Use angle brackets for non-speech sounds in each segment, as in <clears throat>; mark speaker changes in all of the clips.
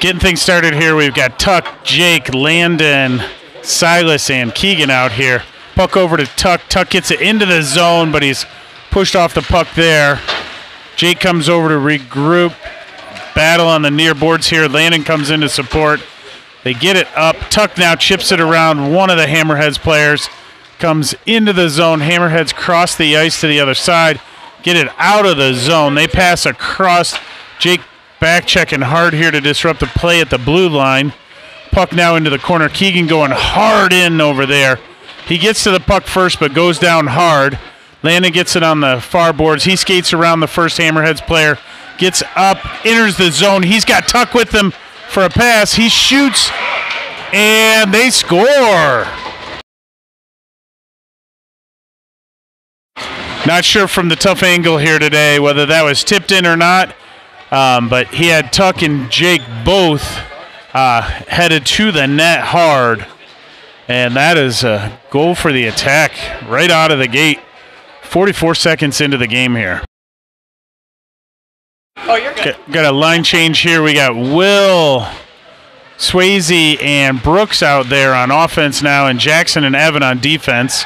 Speaker 1: Getting things started here, we've got Tuck, Jake, Landon, Silas, and Keegan out here. Puck over to Tuck. Tuck gets it into the zone, but he's pushed off the puck there. Jake comes over to regroup. Battle on the near boards here. Landon comes in to support. They get it up. Tuck now chips it around one of the Hammerheads players. Comes into the zone. Hammerheads cross the ice to the other side. Get it out of the zone. They pass across. Jake back checking hard here to disrupt the play at the blue line. Puck now into the corner. Keegan going hard in over there. He gets to the puck first, but goes down hard. Landon gets it on the far boards. He skates around the first Hammerheads player, gets up, enters the zone. He's got Tuck with him for a pass. He shoots, and they score. Not sure from the tough angle here today whether that was tipped in or not. Um, but he had Tuck and Jake both uh, headed to the net hard. And that is a goal for the attack right out of the gate. 44 seconds into the game here.
Speaker 2: Oh, you're good.
Speaker 1: Got, got a line change here. We got Will, Swayze, and Brooks out there on offense now, and Jackson and Evan on defense.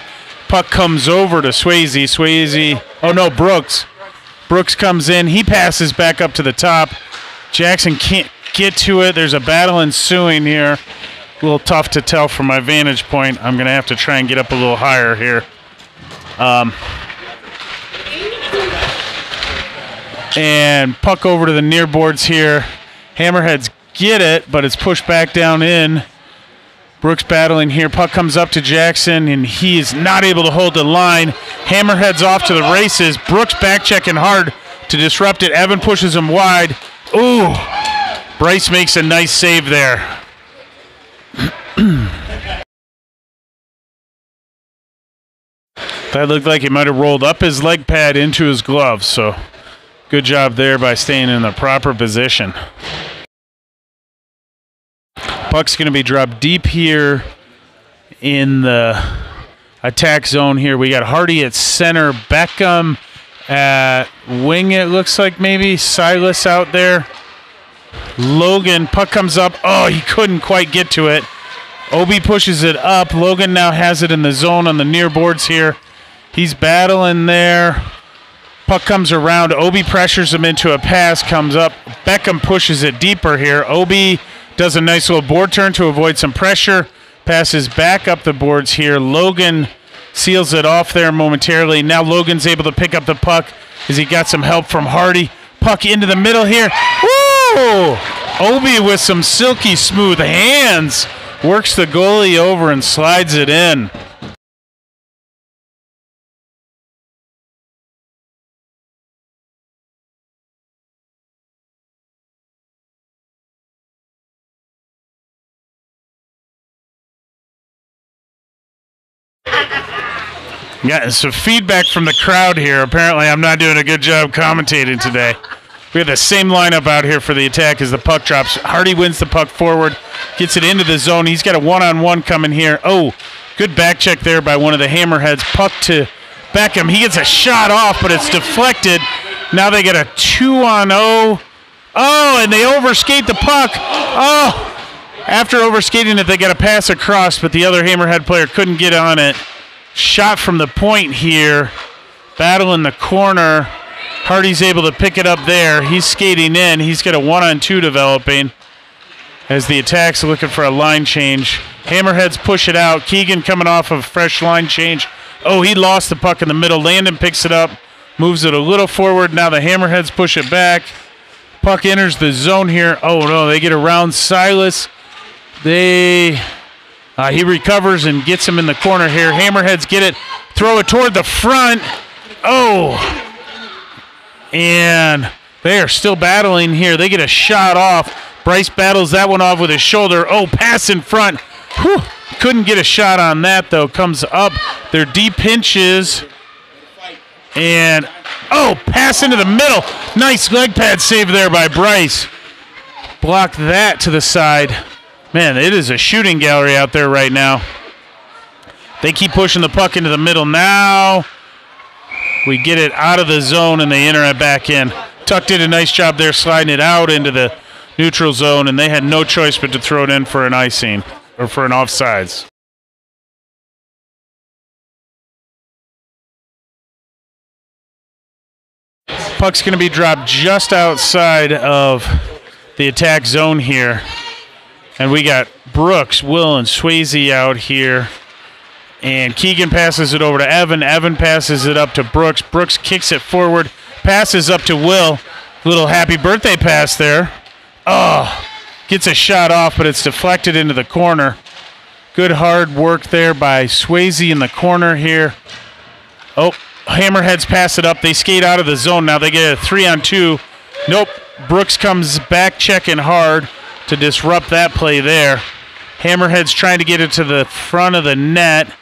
Speaker 1: Puck comes over to Swayze. Swayze, oh no, Brooks. Brooks comes in. He passes back up to the top. Jackson can't get to it. There's a battle ensuing here. A little tough to tell from my vantage point. I'm going to have to try and get up a little higher here. Um, and puck over to the near boards here. Hammerheads get it, but it's pushed back down in. Brooks battling here. Puck comes up to Jackson, and he is not able to hold the line. Hammerheads off to the races. Brooks back checking hard to disrupt it. Evan pushes him wide. Ooh. Bryce makes a nice save there. <clears throat> that looked like he might have rolled up his leg pad into his glove, so good job there by staying in the proper position. Puck's going to be dropped deep here in the attack zone here. We got Hardy at center, Beckham at wing, it looks like maybe. Silas out there. Logan, puck comes up. Oh, he couldn't quite get to it. Obi pushes it up. Logan now has it in the zone on the near boards here. He's battling there. Puck comes around. Obi pressures him into a pass, comes up. Beckham pushes it deeper here. Obi does a nice little board turn to avoid some pressure. Passes back up the boards here. Logan seals it off there momentarily. Now Logan's able to pick up the puck as he got some help from Hardy. Puck into the middle here. Woo! Obi with some silky smooth hands works the goalie over and slides it in. Got some feedback from the crowd here. Apparently, I'm not doing a good job commentating today. We have the same lineup out here for the attack as the puck drops. Hardy wins the puck forward, gets it into the zone. He's got a one-on-one coming here. Oh, good back check there by one of the hammerheads. Puck to Beckham. He gets a shot off, but it's deflected. Now they get a two-on-oh. Oh, and they overskate the puck. Oh, after overskating it, they got a pass across, but the other hammerhead player couldn't get on it. Shot from the point here. Battle in the corner. Hardy's able to pick it up there. He's skating in. He's got a one on two developing as the attack's looking for a line change. Hammerheads push it out. Keegan coming off of a fresh line change. Oh, he lost the puck in the middle. Landon picks it up, moves it a little forward. Now the Hammerheads push it back. Puck enters the zone here. Oh, no, they get around Silas. They. Uh, he recovers and gets him in the corner here. Hammerheads get it, throw it toward the front. Oh, and they are still battling here. They get a shot off. Bryce battles that one off with his shoulder. Oh, pass in front. Whew. Couldn't get a shot on that, though. Comes up. They're deep pinches. And, oh, pass into the middle. Nice leg pad save there by Bryce. Block that to the side. Man, it is a shooting gallery out there right now. They keep pushing the puck into the middle now. We get it out of the zone and they enter it back in. Tuck did a nice job there sliding it out into the neutral zone, and they had no choice but to throw it in for an icing or for an offsides. Puck's going to be dropped just outside of the attack zone here. And we got Brooks, Will, and Swayze out here. And Keegan passes it over to Evan. Evan passes it up to Brooks. Brooks kicks it forward, passes up to Will. Little happy birthday pass there. Oh, gets a shot off, but it's deflected into the corner. Good hard work there by Swayze in the corner here. Oh, Hammerheads pass it up. They skate out of the zone now. They get a three on two. Nope. Brooks comes back checking hard to disrupt that play there. Hammerheads trying to get it to the front of the net.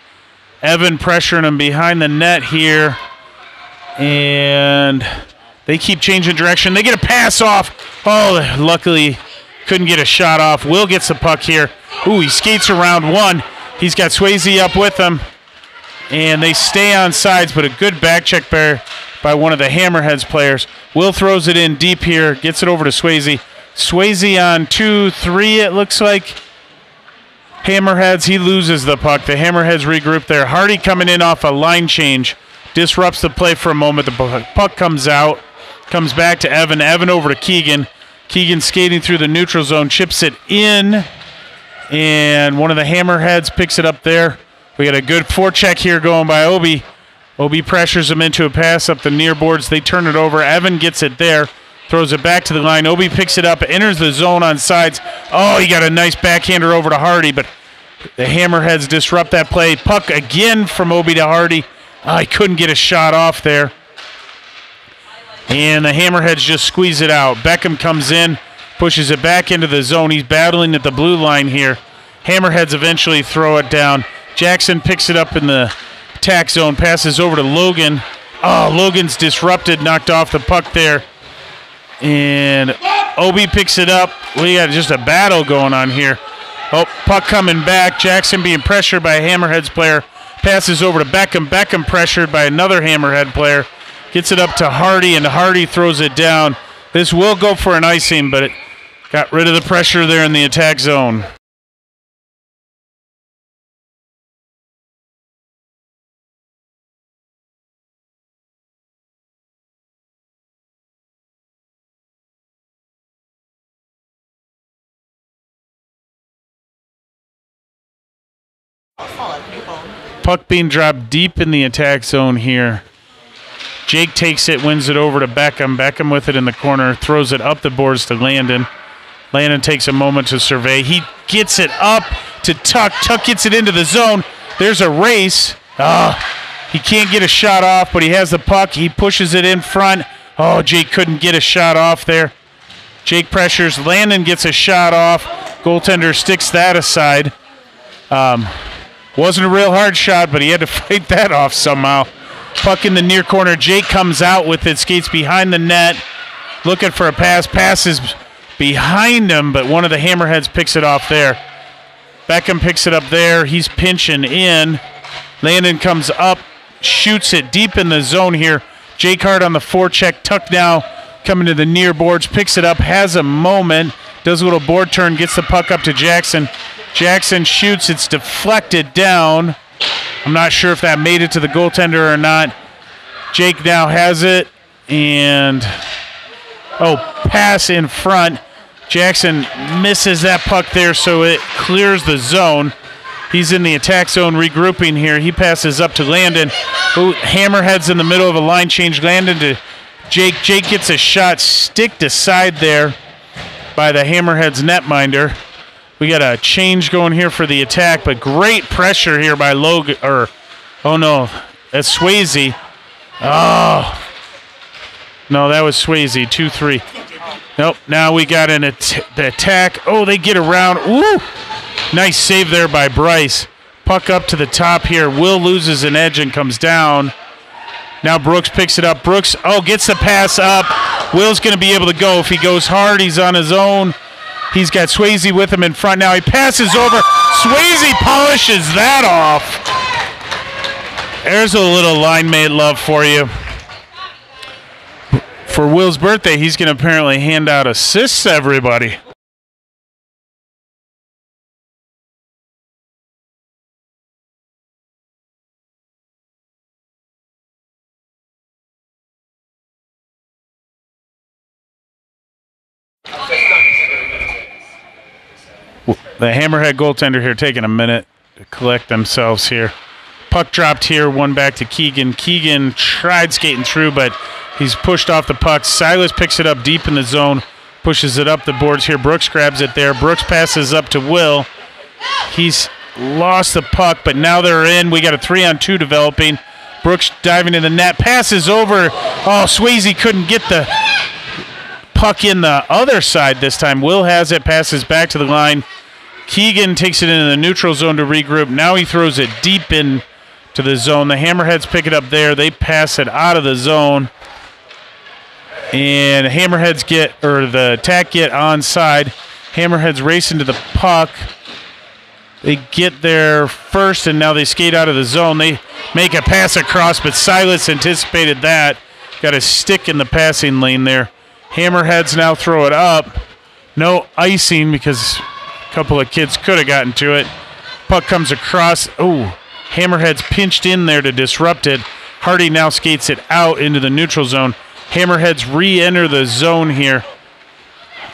Speaker 1: Evan pressuring him behind the net here. And they keep changing direction. They get a pass off. Oh, luckily couldn't get a shot off. Will gets the puck here. Ooh, he skates around one. He's got Swayze up with him and they stay on sides, but a good back check there by one of the Hammerheads players. Will throws it in deep here, gets it over to Swayze. Swayze on two, three, it looks like. Hammerheads, he loses the puck. The Hammerheads regroup there. Hardy coming in off a line change, disrupts the play for a moment. The puck comes out, comes back to Evan. Evan over to Keegan. Keegan skating through the neutral zone, chips it in, and one of the Hammerheads picks it up there. We got a good forecheck here going by Obi. Obi pressures him into a pass up the near boards. They turn it over. Evan gets it there, throws it back to the line. Obi picks it up, enters the zone on sides. Oh, he got a nice backhander over to Hardy, but the Hammerheads disrupt that play. Puck again from Obi to Hardy. Oh, couldn't get a shot off there. And the Hammerheads just squeeze it out. Beckham comes in, pushes it back into the zone. He's battling at the blue line here. Hammerheads eventually throw it down. Jackson picks it up in the attack zone, passes over to Logan. Oh, Logan's disrupted, knocked off the puck there. And Obi picks it up. We got just a battle going on here. Oh, puck coming back. Jackson being pressured by a Hammerheads player. Passes over to Beckham. Beckham pressured by another Hammerhead player. Gets it up to Hardy, and Hardy throws it down. This will go for an icing, but it got rid of the pressure there in the attack zone. Puck being dropped deep in the attack zone here. Jake takes it, wins it over to Beckham. Beckham with it in the corner, throws it up the boards to Landon. Landon takes a moment to survey. He gets it up to Tuck. Tuck gets it into the zone. There's a race. Ah, he can't get a shot off, but he has the puck. He pushes it in front. Oh, Jake couldn't get a shot off there. Jake pressures. Landon gets a shot off. Goaltender sticks that aside. Um, wasn't a real hard shot, but he had to <laughs> fight that off somehow. Puck in the near corner. Jake comes out with it, skates behind the net, looking for a pass. Passes behind him, but one of the hammerheads picks it off there. Beckham picks it up there. He's pinching in. Landon comes up, shoots it deep in the zone here. Jake Hart on the forecheck. Tuck now coming to the near boards, picks it up, has a moment, does a little board turn, gets the puck up to Jackson. Jackson shoots. It's deflected down. I'm not sure if that made it to the goaltender or not. Jake now has it. And, oh, pass in front. Jackson misses that puck there, so it clears the zone. He's in the attack zone regrouping here. He passes up to Landon. Ooh, Hammerhead's in the middle of a line change. Landon to Jake. Jake gets a shot sticked aside there by the Hammerhead's netminder. We got a change going here for the attack, but great pressure here by Logan. Or, oh no, that's Swayze. Oh, no, that was Swayze. Two three. Nope. Now we got an at- the attack. Oh, they get around. Ooh, nice save there by Bryce. Puck up to the top here. Will loses an edge and comes down. Now Brooks picks it up. Brooks, oh, gets the pass up. Will's going to be able to go. If he goes hard, he's on his own. He's got Swayze with him in front now. He passes over. Swayze polishes that off. There's a little line mate love for you. For Will's birthday, he's going to apparently hand out assists everybody. The Hammerhead goaltender here taking a minute to collect themselves here. Puck dropped here, one back to Keegan. Keegan tried skating through, but he's pushed off the puck. Silas picks it up deep in the zone, pushes it up the boards here. Brooks grabs it there. Brooks passes up to Will. He's lost the puck, but now they're in. We got a three on two developing. Brooks diving in the net, passes over. Oh, Swayze couldn't get the puck in the other side this time. Will has it, passes back to the line. Keegan takes it into the neutral zone to regroup. Now he throws it deep in to the zone. The Hammerheads pick it up there. They pass it out of the zone. And Hammerheads get, or the attack get onside. Hammerheads race into the puck. They get there first, and now they skate out of the zone. They make a pass across, but Silas anticipated that. Got a stick in the passing lane there. Hammerheads now throw it up. No icing because couple of kids could have gotten to it. Puck comes across. Oh, Hammerheads pinched in there to disrupt it. Hardy now skates it out into the neutral zone. Hammerheads re enter the zone here.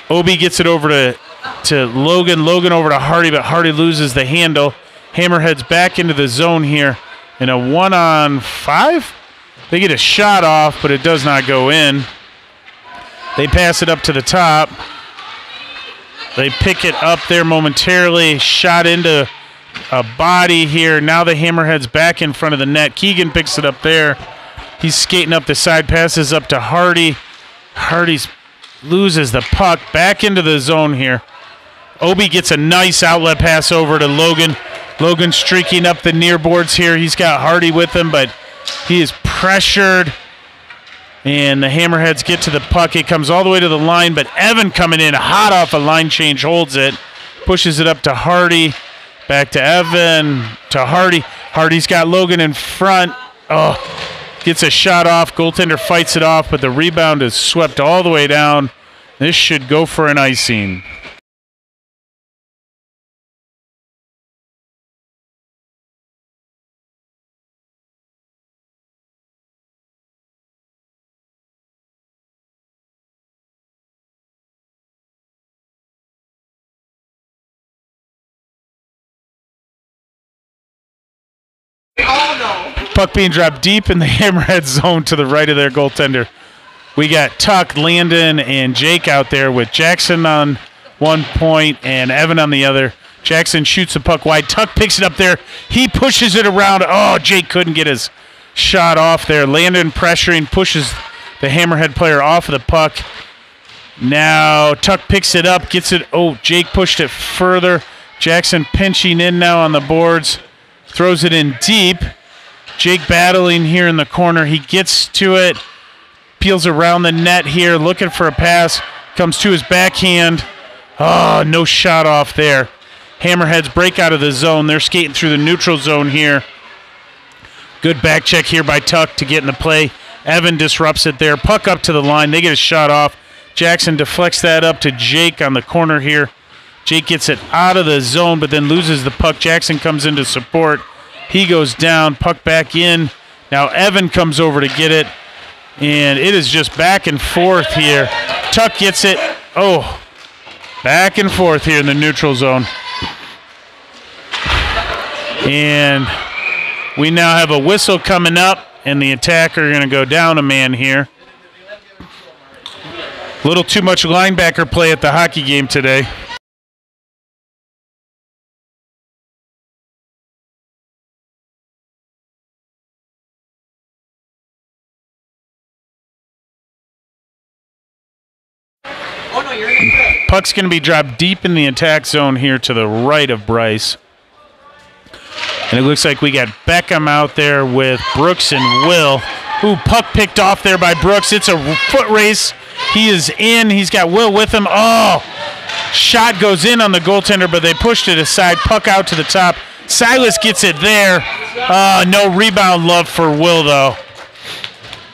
Speaker 1: Obi gets it over to to Logan. Logan over to Hardy, but Hardy loses the handle. Hammerheads back into the zone here in a one on five. They get a shot off, but it does not go in. They pass it up to the top. They pick it up there momentarily. Shot into a body here. Now the Hammerhead's back in front of the net. Keegan picks it up there. He's skating up the side, passes up to Hardy. Hardy's loses the puck back into the zone here. Obi gets a nice outlet pass over to Logan. Logan streaking up the near boards here. He's got Hardy with him, but he is pressured. And the Hammerheads get to the puck. It comes all the way to the line, but Evan coming in hot off a line change holds it, pushes it up to Hardy. Back to Evan, to Hardy. Hardy's got Logan in front. Oh, gets a shot off. Goaltender fights it off, but the rebound is swept all the way down. This should go for an icing. Puck being dropped deep in the <laughs> hammerhead zone to the right of their goaltender. We got Tuck, Landon, and Jake out there with Jackson on one point and Evan on the other. Jackson shoots the puck wide. Tuck picks it up there. He pushes it around. Oh, Jake couldn't get his shot off there. Landon pressuring, pushes the hammerhead player off of the puck. Now Tuck picks it up, gets it. Oh, Jake pushed it further. Jackson pinching in now on the boards, throws it in deep. Jake battling here in the corner. He gets to it, peels around the net here, looking for a pass. Comes to his backhand. Oh, no shot off there. Hammerheads break out of the zone. They're skating through the neutral zone here. Good back check here by Tuck to get in the play. Evan disrupts it there. Puck up to the line. They get a shot off. Jackson deflects that up to Jake on the corner here. Jake gets it out of the zone, but then loses the puck. Jackson comes in to support. He goes down, puck back in. Now Evan comes over to get it, and it is just back and forth here. Tuck gets it. Oh, back and forth here in the neutral zone. And we now have a whistle coming up, and the attacker going to go down a man here. A little too much linebacker play at the hockey game today. Puck's going to be dropped deep in the attack zone here to the right of Bryce. And it looks like we got Beckham out there with Brooks and Will. Ooh, puck picked off there by Brooks. It's a foot race. He is in. He's got Will with him. Oh, shot goes in on the goaltender, but they pushed it aside. Puck out to the top. Silas gets it there. Uh, no rebound love for Will, though.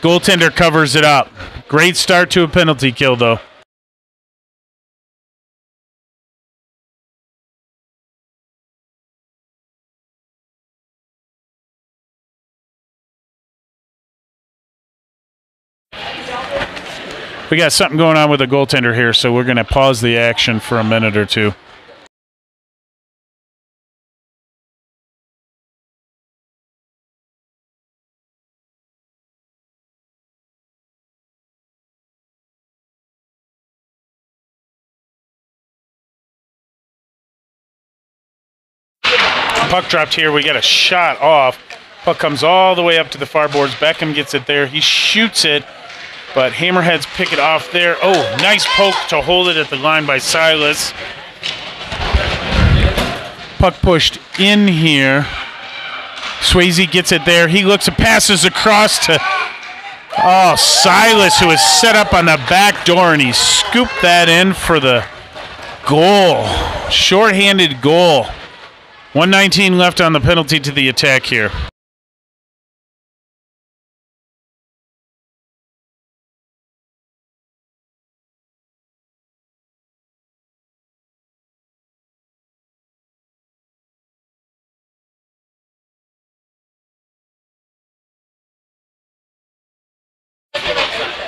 Speaker 1: Goaltender covers it up. Great start to a penalty kill, though. we got something going on with a goaltender here, so we're going to pause the action for a minute or two. puck dropped here. We got a shot off. Puck comes all the way up to the far boards. Beckham gets it there. He shoots it but Hammerheads pick it off there. Oh, nice poke to hold it at the line by Silas. Puck pushed in here. Swayze gets it there. He looks and passes across to oh Silas, who is set up on the back door, and he scooped that in for the goal. Short-handed goal. 119 left on the penalty to the attack here.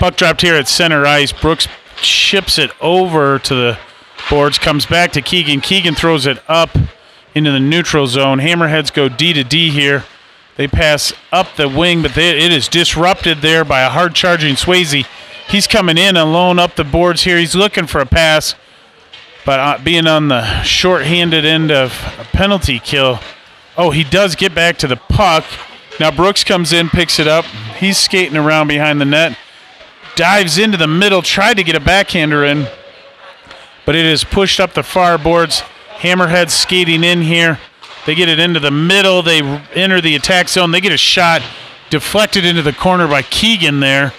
Speaker 1: Puck dropped here at center ice. Brooks chips it over to the boards, comes back to Keegan. Keegan throws it up into the neutral zone. Hammerheads go D to D here. They pass up the wing, but they, it is disrupted there by a hard charging Swayze. He's coming in alone up the boards here. He's looking for a pass, but uh, being on the short-handed end of a penalty kill. Oh, he does get back to the puck. Now Brooks comes in, picks it up. He's skating around behind the net, dives into the middle, tried to get a backhander in, but it is pushed up the far boards. Hammerhead skating in here. They get it into the middle. They enter the attack zone. They get a shot deflected into the corner by Keegan there.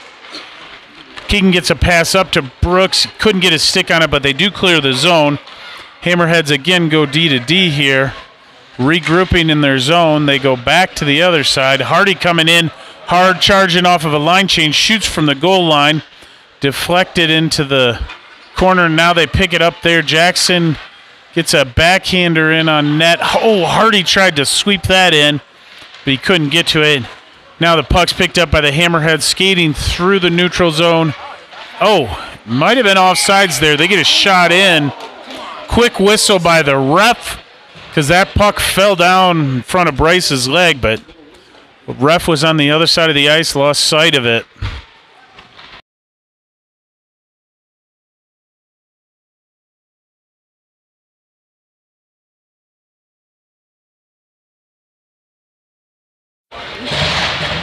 Speaker 1: Keegan gets a pass up to Brooks. Couldn't get his stick on it, but they do clear the zone. Hammerheads again go D to D here. Regrouping in their zone. They go back to the other side. Hardy coming in, hard charging off of a line change, shoots from the goal line, deflected into the corner. And now they pick it up there. Jackson Gets a backhander in on net. Oh, Hardy tried to sweep that in, but he couldn't get to it. Now the puck's picked up by the Hammerhead skating through the neutral zone. Oh, might have been offsides there. They get a shot in. Quick whistle by the ref because that puck fell down in front of Bryce's leg, but ref was on the other side of the ice, lost sight of it.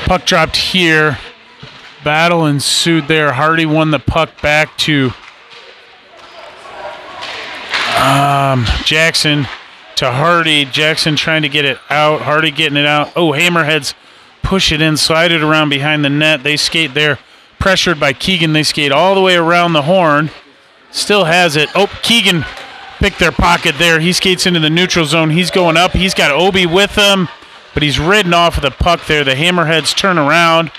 Speaker 1: Puck dropped here. Battle ensued there. Hardy won the puck back to um, Jackson to Hardy. Jackson trying to get it out. Hardy getting it out. Oh, Hammerheads push it in, slide it around behind the net. They skate there, pressured by Keegan. They skate all the way around the horn. Still has it. Oh, Keegan picked their pocket there. He skates into the neutral zone. He's going up. He's got Obi with him but he's ridden off of the puck there. The Hammerheads turn around,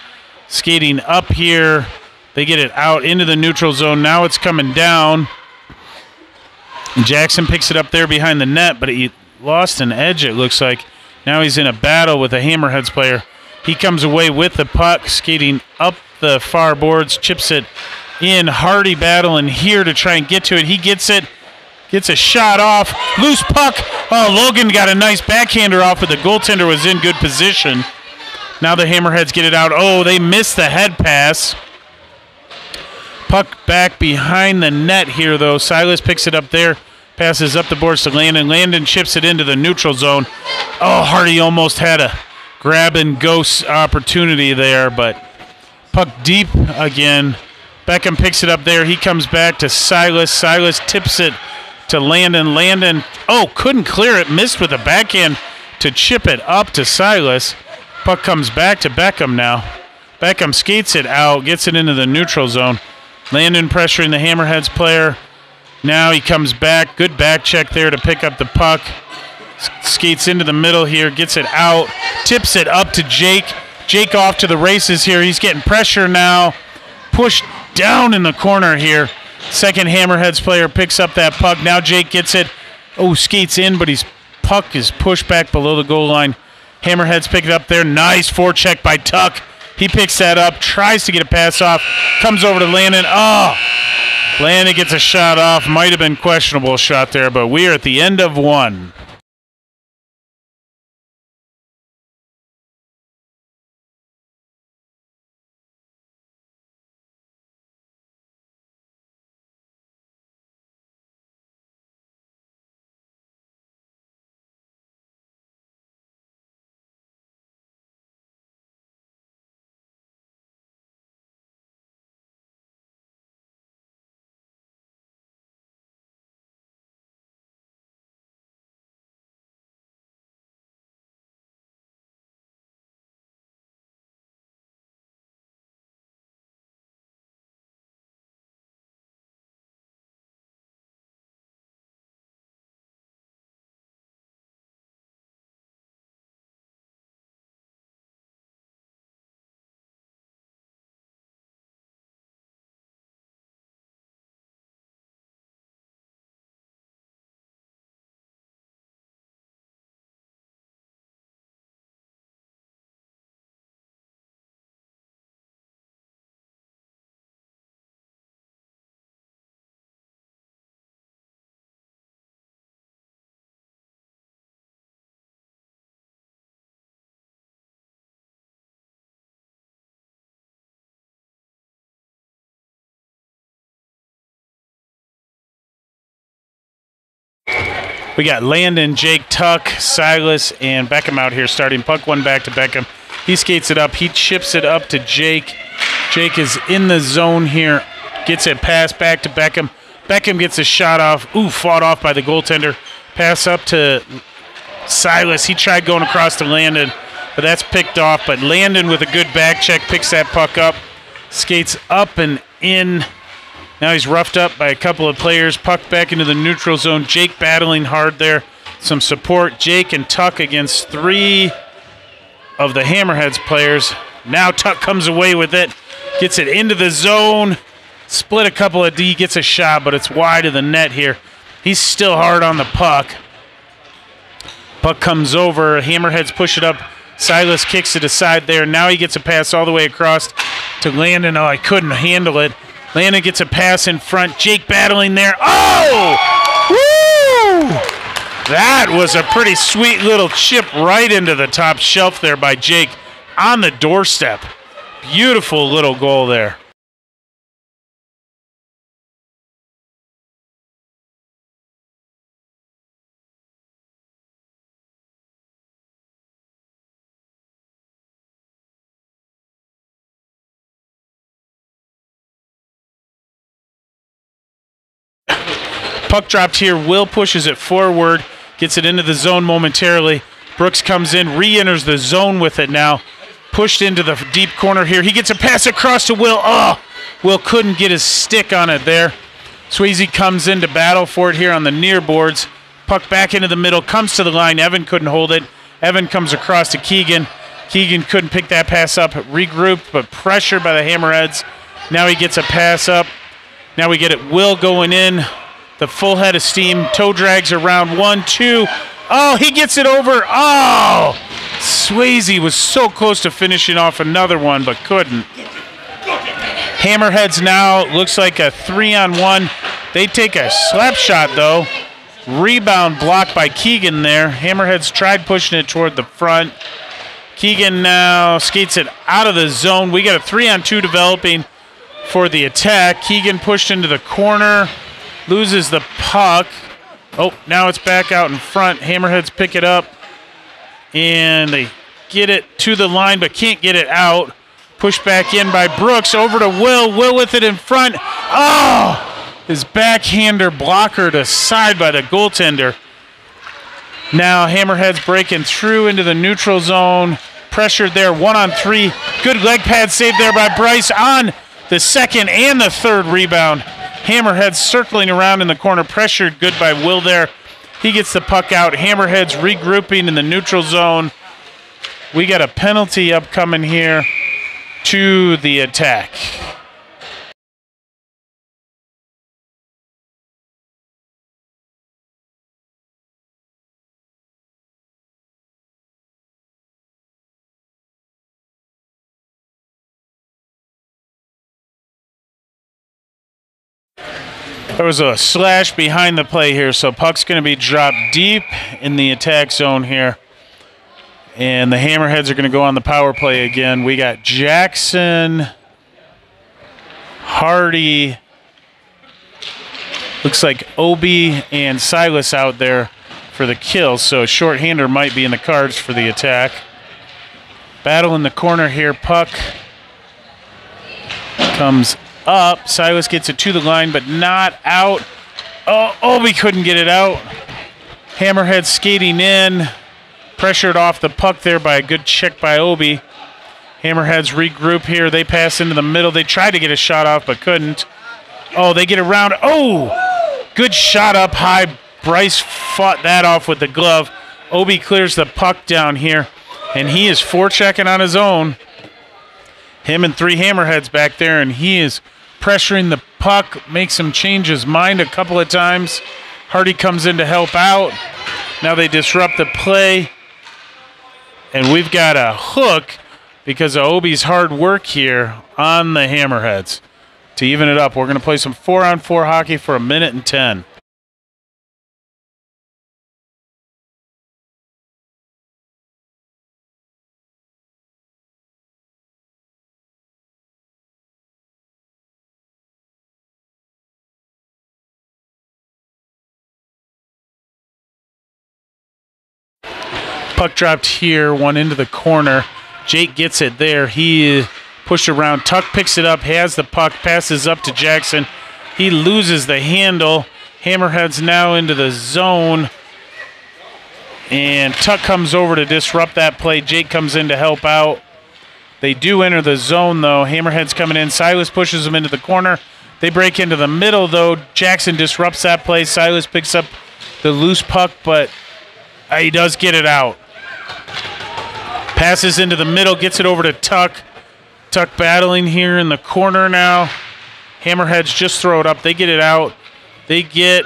Speaker 1: skating up here. They get it out into the neutral zone. Now it's coming down. Jackson picks it up there behind the net, but he lost an edge, it looks like. Now he's in a battle with a Hammerheads player. He comes away with the puck, skating up the far boards, chips it in. Hardy battling here to try and get to it. He gets it. Gets a shot off. Loose puck. Oh, Logan got a nice backhander off, but the goaltender was in good position. Now the Hammerheads get it out. Oh, they missed the head pass. Puck back behind the net here, though. Silas picks it up there. Passes up the boards to Landon. Landon chips it into the neutral zone. Oh, Hardy almost had a grab and go opportunity there, but puck deep again. Beckham picks it up there. He comes back to Silas. Silas tips it to Landon. Landon, oh, couldn't clear it. Missed with a backhand to chip it up to Silas. Puck comes back to Beckham now. Beckham skates it out, gets it into the neutral zone. Landon pressuring the Hammerheads player. Now he comes back. Good back check there to pick up the puck. Skates into the middle here, gets it out, tips it up to Jake. Jake off to the races here. He's getting pressure now. Pushed down in the corner here. Second Hammerheads player picks up that puck. Now Jake gets it. Oh, skates in, but his puck is pushed back below the goal line. Hammerheads pick it up there. Nice forecheck by Tuck. He picks that up, tries to get a pass off, comes over to Landon. Oh, ah! Landon gets a shot off. Might have been questionable shot there, but we are at the end of one. We got Landon, Jake, Tuck, Silas, and Beckham out here starting. Puck one back to Beckham. He skates it up. He chips it up to Jake. Jake is in the zone here. Gets it passed back to Beckham. Beckham gets a shot off. Ooh, fought off by the goaltender. Pass up to Silas. He tried going across to Landon, but that's picked off. But Landon with a good back check picks that puck up, skates up and in. Now he's roughed up by a couple of players. Puck back into the neutral zone. Jake battling hard there. Some support. Jake and Tuck against three of the Hammerheads players. Now Tuck comes away with it. Gets it into the zone. Split a couple of D. Gets a shot, but it's wide of the net here. He's still hard on the puck. Puck comes over. Hammerheads push it up. Silas kicks it aside there. Now he gets a pass all the way across to Landon. Oh, I couldn't handle it. Landon gets a pass in front. Jake battling there. Oh! Woo! That was a pretty sweet little chip right into the top shelf there by Jake on the doorstep. Beautiful little goal there. Puck dropped here. Will pushes it forward, gets it into the zone momentarily. Brooks comes in, re enters the zone with it now. Pushed into the deep corner here. He gets a pass across to Will. Oh, Will couldn't get his stick on it there. Swayze comes in to battle for it here on the near boards. Puck back into the middle, comes to the line. Evan couldn't hold it. Evan comes across to Keegan. Keegan couldn't pick that pass up. Regrouped, but pressured by the Hammerheads. Now he gets a pass up. Now we get it. Will going in the full head of steam. Toe drags around one, two. Oh, he gets it over. Oh, Swayze was so close to finishing off another one, but couldn't. Hammerheads now looks like a three on one. They take a slap shot though. Rebound blocked by Keegan there. Hammerheads tried pushing it toward the front. Keegan now skates it out of the zone. We got a three on two developing for the attack. Keegan pushed into the corner loses the puck. Oh, now it's back out in front. Hammerheads pick it up, and they get it to the line, but can't get it out. Pushed back in by Brooks over to Will. Will with it in front. Oh! His backhander blockered aside by the goaltender. Now Hammerheads breaking through into the neutral zone. Pressured there, one on three. Good leg pad save there by Bryce on the second and the third rebound. Hammerheads circling around in the corner, pressured good by Will there. He gets the puck out. Hammerheads regrouping in the neutral zone. We got a penalty upcoming here to the attack. There was a slash behind the play here, so puck's going to be dropped deep in the attack zone here. And the Hammerheads are going to go on the power play again. We got Jackson, Hardy, looks like Obi and Silas out there for the kill, so shorthander might be in the cards for the attack. Battle in the corner here. Puck comes up. Silas gets it to the line, but not out. Oh, Obi couldn't get it out. Hammerhead skating in. Pressured off the puck there by a good check by Obi. Hammerheads regroup here. They pass into the middle. They tried to get a shot off, but couldn't. Oh, they get around. Oh, good shot up high. Bryce fought that off with the glove. Obi clears the puck down here, and he is forechecking on his own. Him and three hammerheads back there, and he is pressuring the puck, makes him change his mind a couple of times. Hardy comes in to help out. Now they disrupt the play. And we've got a hook because of Obi's hard work here on the Hammerheads. To even it up, we're going to play some four on four hockey for a minute and 10. Puck dropped here, one into the corner. Jake gets it there. He pushed around. Tuck picks it up, has the puck, passes up to Jackson. He loses the handle. Hammerheads now into the zone. And Tuck comes over to disrupt that play. Jake comes in to help out. They do enter the zone, though. Hammerhead's coming in. Silas pushes them into the corner. They break into the middle, though. Jackson disrupts that play. Silas picks up the loose puck, but he does get it out. Passes into the middle, gets it over to Tuck. Tuck battling here in the corner now. Hammerheads just throw it up. They get it out. They get,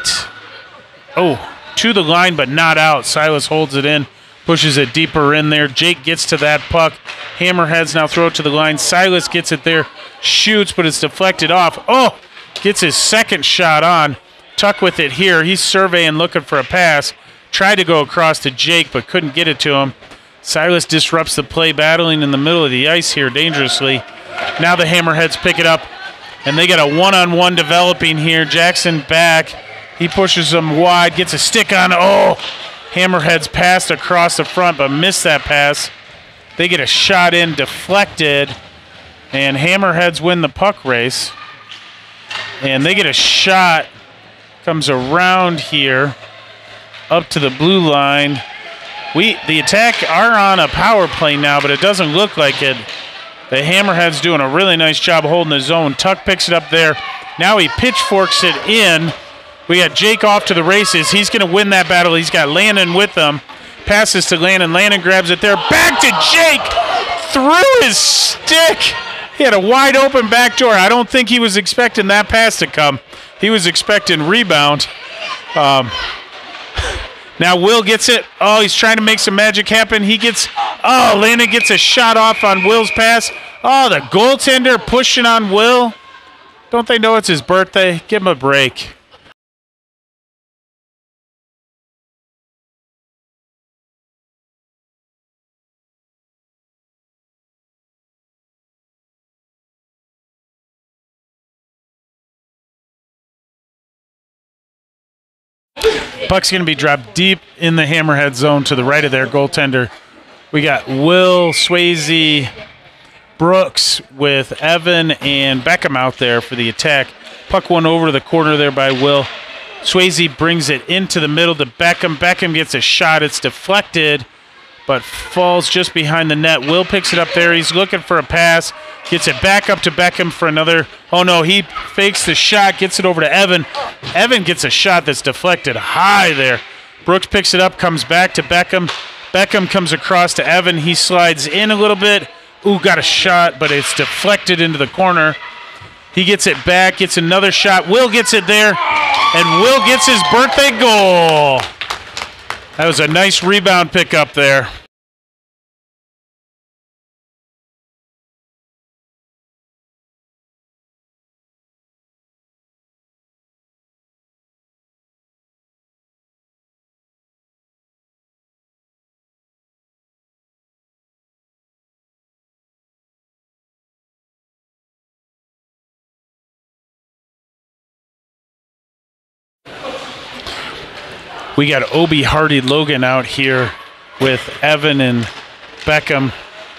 Speaker 1: oh, to the line, but not out. Silas holds it in, pushes it deeper in there. Jake gets to that puck. Hammerheads now throw it to the line. Silas gets it there, shoots, but it's deflected off. Oh, gets his second shot on. Tuck with it here. He's surveying, looking for a pass. Tried to go across to Jake, but couldn't get it to him. Silas disrupts the play, battling in the middle of the ice here dangerously. Now the Hammerheads pick it up, and they got a one on one developing here. Jackson back. He pushes them wide, gets a stick on. Oh, Hammerheads passed across the front, but missed that pass. They get a shot in, deflected, and Hammerheads win the puck race. And they get a shot, comes around here, up to the blue line. We the attack are on a power play now, but it doesn't look like it. The Hammerhead's doing a really nice job holding the zone. Tuck picks it up there. Now he pitchforks it in. We got Jake off to the races. He's going to win that battle. He's got Landon with him. Passes to Landon. Landon grabs it there. Back to Jake. Through his stick. He had a wide open back door. I don't think he was expecting that pass to come. He was expecting rebound. Um, now Will gets it. Oh, he's trying to make some magic happen. He gets. Oh, Landon gets a shot off on Will's pass. Oh, the goaltender pushing on Will. Don't they know it's his birthday? Give him a break. Puck's going to be dropped deep in the hammerhead zone to the right of their goaltender. We got Will, Swayze, Brooks with Evan and Beckham out there for the attack. Puck one over to the corner there by Will. Swayze brings it into the middle to Beckham. Beckham gets a shot. It's deflected, but falls just behind the net. Will picks it up there. He's looking for a pass. Gets it back up to Beckham for another. Oh no, he fakes the shot, gets it over to Evan. Evan gets a shot that's deflected high there. Brooks picks it up, comes back to Beckham. Beckham comes across to Evan. He slides in a little bit. Ooh, got a shot, but it's deflected into the corner. He gets it back, gets another shot. Will gets it there, and Will gets his birthday goal. That was a nice rebound pickup there. We got Obi Hardy Logan out here with Evan and Beckham.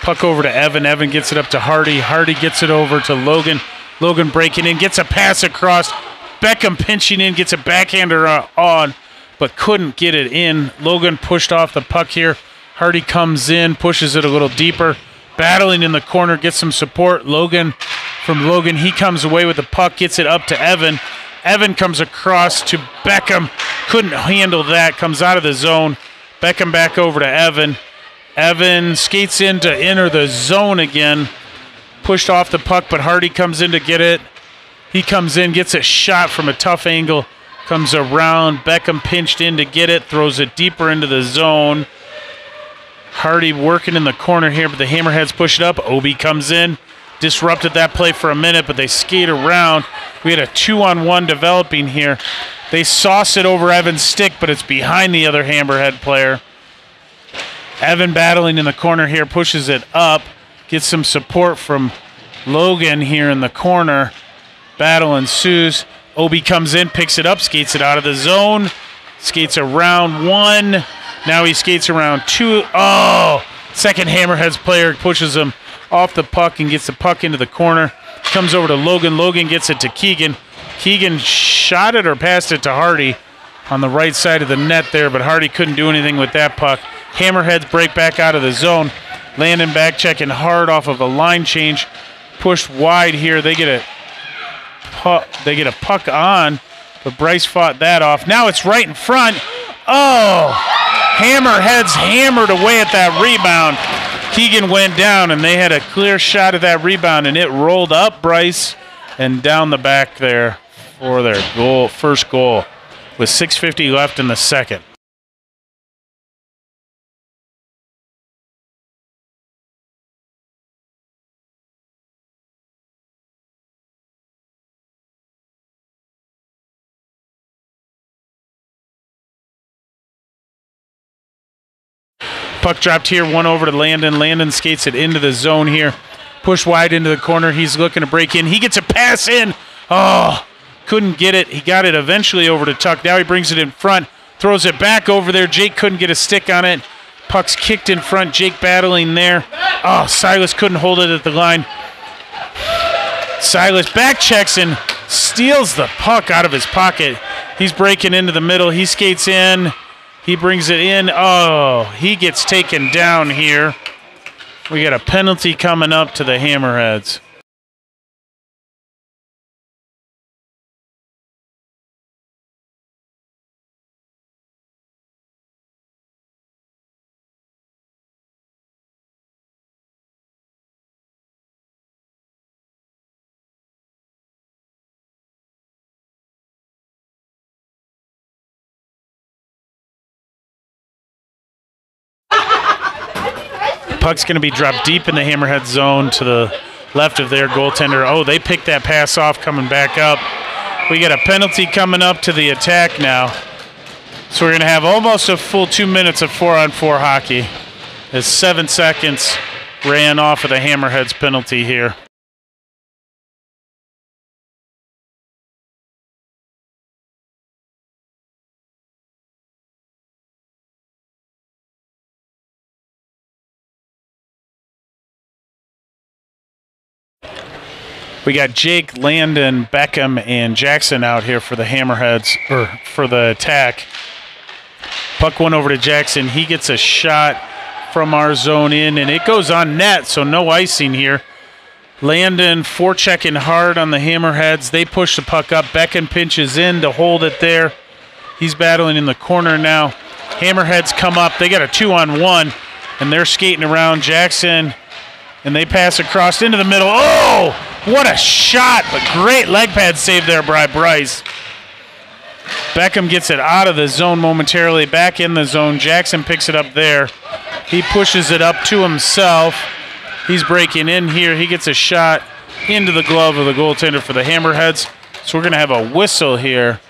Speaker 1: Puck over to Evan. Evan gets it up to Hardy. Hardy gets it over to Logan. Logan breaking in, gets a pass across. Beckham pinching in, gets a backhander uh, on, but couldn't get it in. Logan pushed off the puck here. Hardy comes in, pushes it a little deeper. Battling in the corner, gets some support. Logan from Logan, he comes away with the puck, gets it up to Evan. Evan comes across to Beckham. Couldn't handle that. Comes out of the zone. Beckham back over to Evan. Evan skates in to enter the zone again. Pushed off the puck, but Hardy comes in to get it. He comes in, gets a shot from a tough angle. Comes around. Beckham pinched in to get it. Throws it deeper into the zone. Hardy working in the corner here, but the Hammerheads push it up. Obi comes in disrupted that play for a minute, but they skate around. We had a two on one developing here. They sauce it over Evan's stick, but it's behind the other Hammerhead player. Evan battling in the corner here, pushes it up, gets some support from Logan here in the corner. Battle ensues. Obi comes in, picks it up, skates it out of the zone, skates around one, Now he skates around two. Oh, second Hammerheads player pushes him off the puck and gets the puck into the corner. Comes over to Logan. Logan gets it to Keegan. Keegan shot it or passed it to Hardy on the right side of the net there, but Hardy couldn't do anything with that puck. Hammerheads break back out of the zone. Landon back checking hard off of a line change. Pushed wide here. They get a puck, they get a puck on, but Bryce fought that off. Now it's right in front. Oh, Hammerheads hammered away at that rebound. Keegan went down, and they had a clear shot at that rebound, and it rolled up Bryce and down the back there for their goal, first goal, with 6:50 left in the second. Puck dropped here, one over to Landon. Landon skates it into the zone here. Push wide into the corner. He's looking to break in. He gets a pass in. Oh, couldn't get it. He got it eventually over to Tuck. Now he brings it in front, throws it back over there. Jake couldn't get a stick on it. Puck's kicked in front. Jake battling there. Oh, Silas couldn't hold it at the line. Silas back checks and steals the puck out of his pocket. He's breaking into the middle. He skates in. He brings it in. Oh, he gets taken down here. We got a penalty coming up to the Hammerheads. Puck's going to be dropped deep in the Hammerhead zone to the left of their goaltender. Oh, they picked that pass off coming back up. We got a penalty coming up to the attack now. So we're going to have almost a full two minutes of four on four hockey as seven seconds ran off of the Hammerheads penalty here. We got Jake, Landon, Beckham, and Jackson out here for the Hammerheads or for the attack. Puck went over to Jackson. He gets a shot from our zone in, and it goes on net, so no icing here. Landon forechecking hard on the Hammerheads. They push the puck up. Beckham pinches in to hold it there. He's battling in the corner now. Hammerheads come up. They got a two on one, and they're skating around Jackson, and they pass across into the middle. Oh, what a shot, but great leg pad save there by Bryce. Beckham gets it out of the zone momentarily, back in the zone. Jackson picks it up there. He pushes it up to himself. He's breaking in here. He gets a shot into the glove of the goaltender for the Hammerheads. So we're going to have a whistle here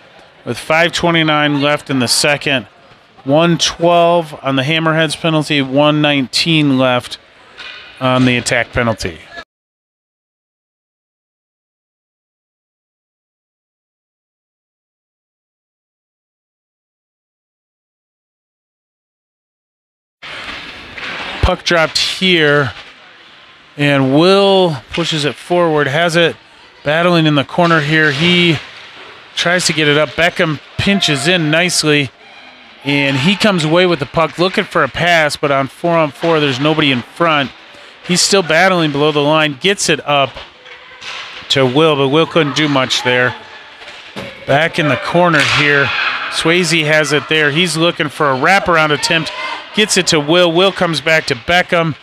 Speaker 1: with 5.29 left in the second. 112 on the Hammerheads penalty, 119 left on the attack penalty. Puck dropped here, and Will pushes it forward, has it battling in the corner here. He tries to get it up. Beckham pinches in nicely, and he comes away with the puck looking for a pass, but on four on four, there's nobody in front. He's still battling below the line, gets it up to Will, but Will couldn't do much there. Back in the corner here, Swayze has it there. He's looking for a wraparound attempt. Gets it to Will. Will comes back to Beckham.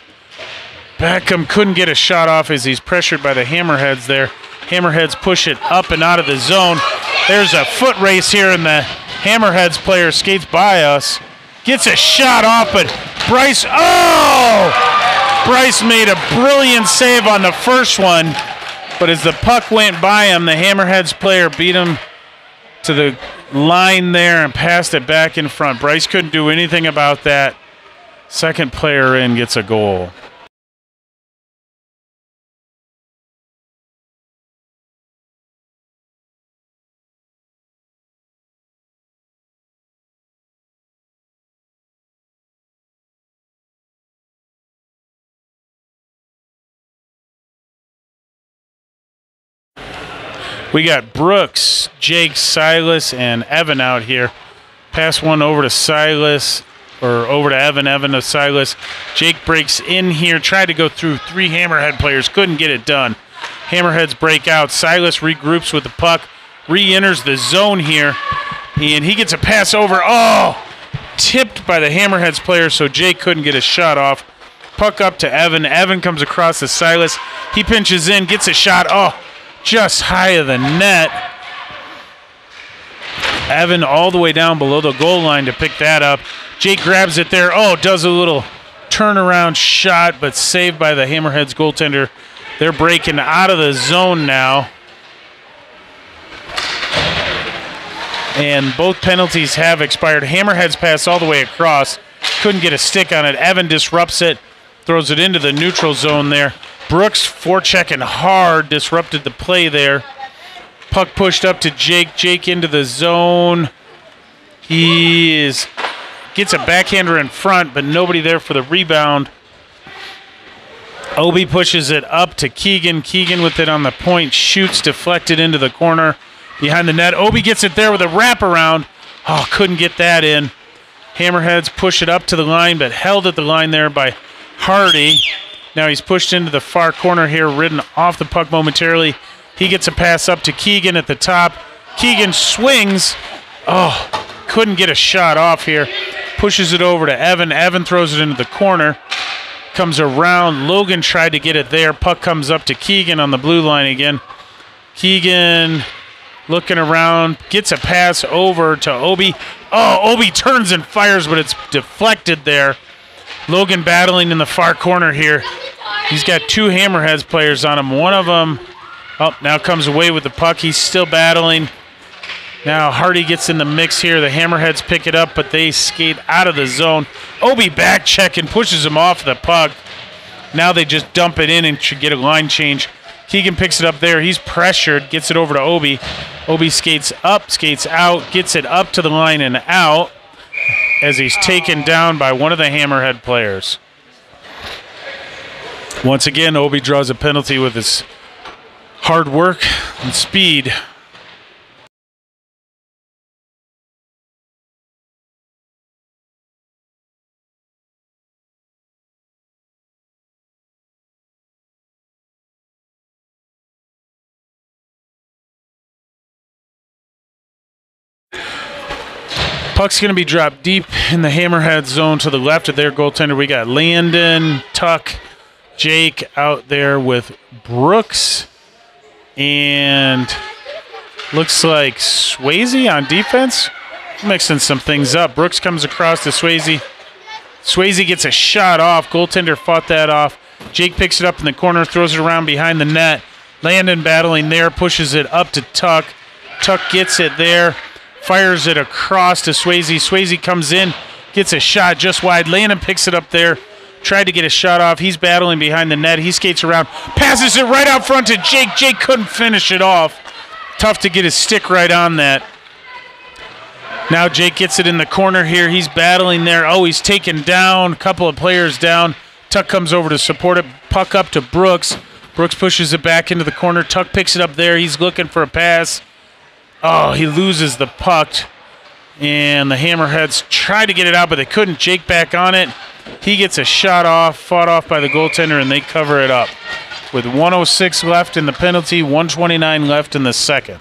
Speaker 1: Beckham couldn't get a shot off as he's pressured by the Hammerheads there. Hammerheads push it up and out of the zone. There's a foot race here, and the Hammerheads player skates by us. Gets a shot off, but Bryce, oh! Bryce made a brilliant save on the first one, but as the puck went by him, the Hammerheads player beat him to the line there and passed it back in front. Bryce couldn't do anything about that. Second player in gets a goal. We got Brooks, Jake, Silas, and Evan out here. Pass one over to Silas or over to Evan, Evan to Silas. Jake breaks in here, tried to go through three Hammerhead players, couldn't get it done. Hammerheads break out. Silas regroups with the puck, re enters the zone here, and he gets a pass over. Oh! Tipped by the Hammerheads player, so Jake couldn't get a shot off. Puck up to Evan. Evan comes across to Silas. He pinches in, gets a shot. Oh, just high of the net. Evan all the way down below the goal line to pick that up. Jake grabs it there. Oh, does a little turnaround shot, but saved by the Hammerheads goaltender. They're breaking out of the zone now. And both penalties have expired. Hammerheads pass all the way across. Couldn't get a stick on it. Evan disrupts it, throws it into the neutral zone there. Brooks forechecking hard, disrupted the play there. Puck pushed up to Jake. Jake into the zone. He is gets a backhander in front, but nobody there for the rebound. Obi pushes it up to Keegan. Keegan with it on the point, shoots deflected into the corner behind the net. Obi gets it there with a wraparound. Oh, couldn't get that in. Hammerheads push it up to the line, but held at the line there by Hardy. Now he's pushed into the far corner here, ridden off the puck momentarily. He gets a pass up to Keegan at the top. Keegan swings. Oh, couldn't get a shot off here. Pushes it over to Evan. Evan throws it into the corner. Comes around. Logan tried to get it there. Puck comes up to Keegan on the blue line again. Keegan looking around, gets a pass over to Obi. Oh, Obi turns and fires, but it's deflected there. Logan battling in the far corner here. He's got two Hammerheads players on him. One of them, oh, now comes away with the puck. He's still battling. Now Hardy gets in the mix here. The Hammerheads pick it up, but they skate out of the zone. Obi back check and pushes him off the puck. Now they just dump it in and should get a line change. Keegan picks it up there. He's pressured, gets it over to Obi. Obi skates up, skates out, gets it up to the line and out as he's taken down by one of the Hammerhead players. Once again, Obi draws a penalty with his hard work and speed. Puck's going to be dropped deep in the Hammerhead zone to the left of their goaltender. We got Landon, Tuck, Jake out there with Brooks, and looks like Swayze on defense. Mixing some things up. Brooks comes across to Swayze. Swayze gets a shot off. Goaltender fought that off. Jake picks it up in the corner, throws it around behind the net. Landon battling there, pushes it up to Tuck. Tuck gets it there fires it across to Swayze. Swayze comes in, gets a shot just wide. Landon picks it up there. Tried to get a shot off. He's battling behind the net. He skates around, passes it right out front to Jake. Jake couldn't finish it off. Tough to get his stick right on that. Now Jake gets it in the corner here. He's battling there. Oh, he's taken down. A couple of players down. Tuck comes over to support it. Puck up to Brooks. Brooks pushes it back into the corner. Tuck picks it up there. He's looking for a pass. Oh, he loses the puck. And the Hammerheads try to get it out, but they couldn't. Jake back on it. He gets a shot off, fought off by the goaltender, and they cover it up. With 106 left in the penalty, 129 left in the second.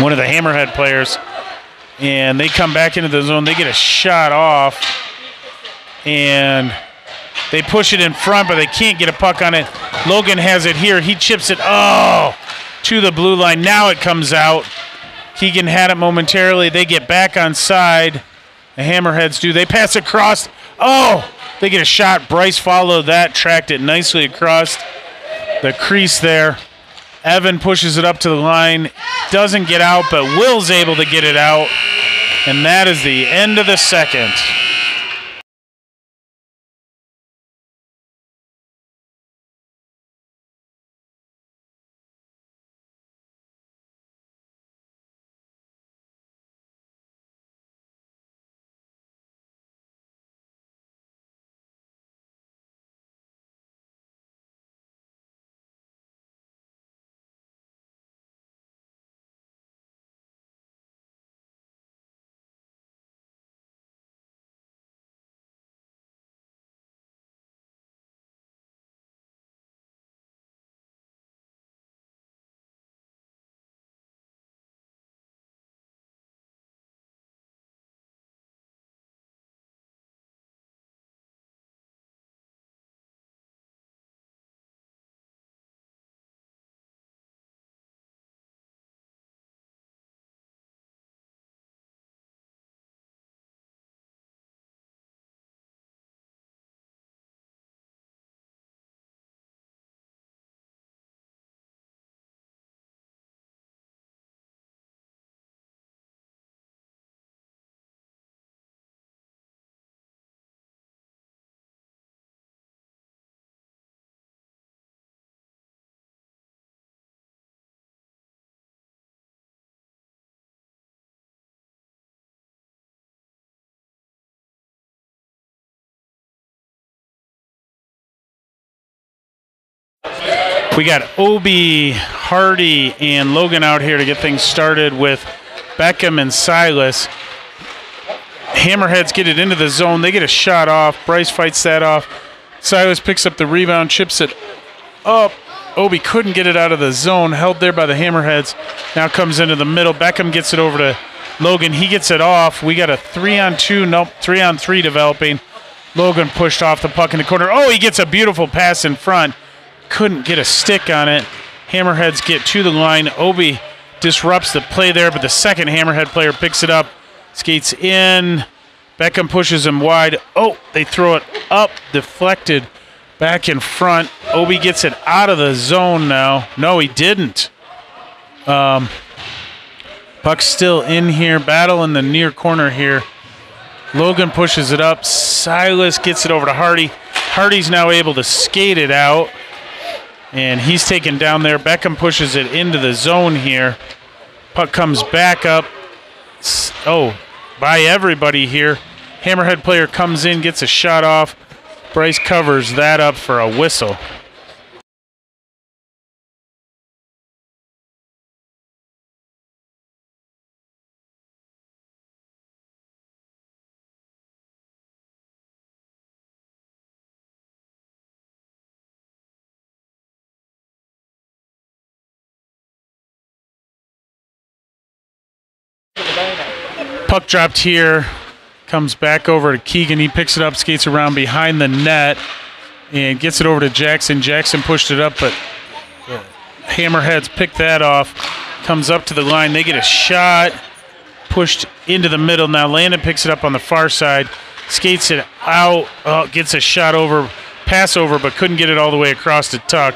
Speaker 1: One of the Hammerhead players. And they come back into the zone. They get a shot off. And they push it in front, but they can't get a puck on it. Logan has it here. He chips it. Oh, to the blue line. Now it comes out. Keegan had it momentarily. They get back on side. The Hammerheads do. They pass across. Oh, they get a shot. Bryce followed that, tracked it nicely across the crease there. Evan pushes it up to the line, doesn't get out, but Will's able to get it out. And that is the end of the second. We got Obi, Hardy, and Logan out here to get things started with Beckham and Silas. Hammerheads get it into the zone. They get a shot off. Bryce fights that off. Silas picks up the rebound, chips it up. Obi couldn't get it out of the zone, held there by the Hammerheads. Now comes into the middle. Beckham gets it over to Logan. He gets it off. We got a three on two, nope, three on three developing. Logan pushed off the puck in the corner. Oh, he gets a beautiful pass in front couldn't get a stick on it. Hammerheads get to the line. Obi disrupts the play there, but the second Hammerhead player picks it up, skates in. Beckham pushes him wide. Oh, they throw it up, deflected back in front. Obi gets it out of the zone now. No, he didn't. Um, puck's still in here. Battle in the near corner here. Logan pushes it up. Silas gets it over to Hardy. Hardy's now able to skate it out and he's taken down there. Beckham pushes it into the zone here. Puck comes back up. Oh, by everybody here. Hammerhead player comes in, gets a shot off. Bryce covers that up for a whistle. Puck dropped here, comes back over to Keegan. He picks it up, skates around behind the net, and gets it over to Jackson. Jackson pushed it up, but Hammerheads pick that off. Comes up to the line. They get a shot, pushed into the middle. Now Landon picks it up on the far side, skates it out, uh, gets a shot over, pass over, but couldn't get it all the way across to Tuck.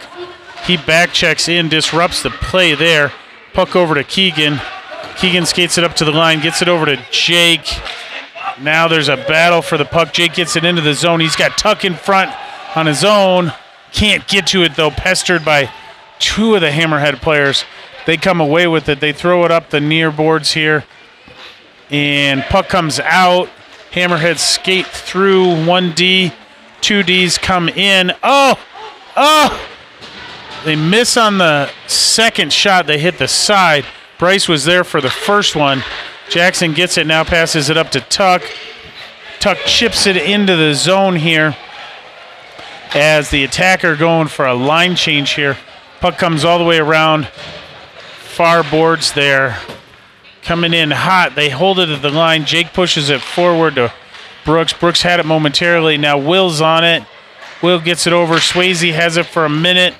Speaker 1: He back checks in, disrupts the play there. Puck over to Keegan. Keegan skates it up to the line, gets it over to Jake. Now there's a battle for the puck. Jake gets it into the zone. He's got Tuck in front on his own. Can't get to it though, pestered by two of the Hammerhead players. They come away with it. They throw it up the near boards here. And puck comes out. Hammerhead skate through 1D. 2Ds come in. Oh! Oh! They miss on the second shot. They hit the side. Bryce was there for the first one. Jackson gets it now, passes it up to Tuck. Tuck chips it into the zone here as the attacker going for a line change here. Puck comes all the way around. Far boards there. coming in hot. They hold it at the line. Jake pushes it forward to Brooks. Brooks had it momentarily. Now Will's on it. Will gets it over. Swayze has it for a minute.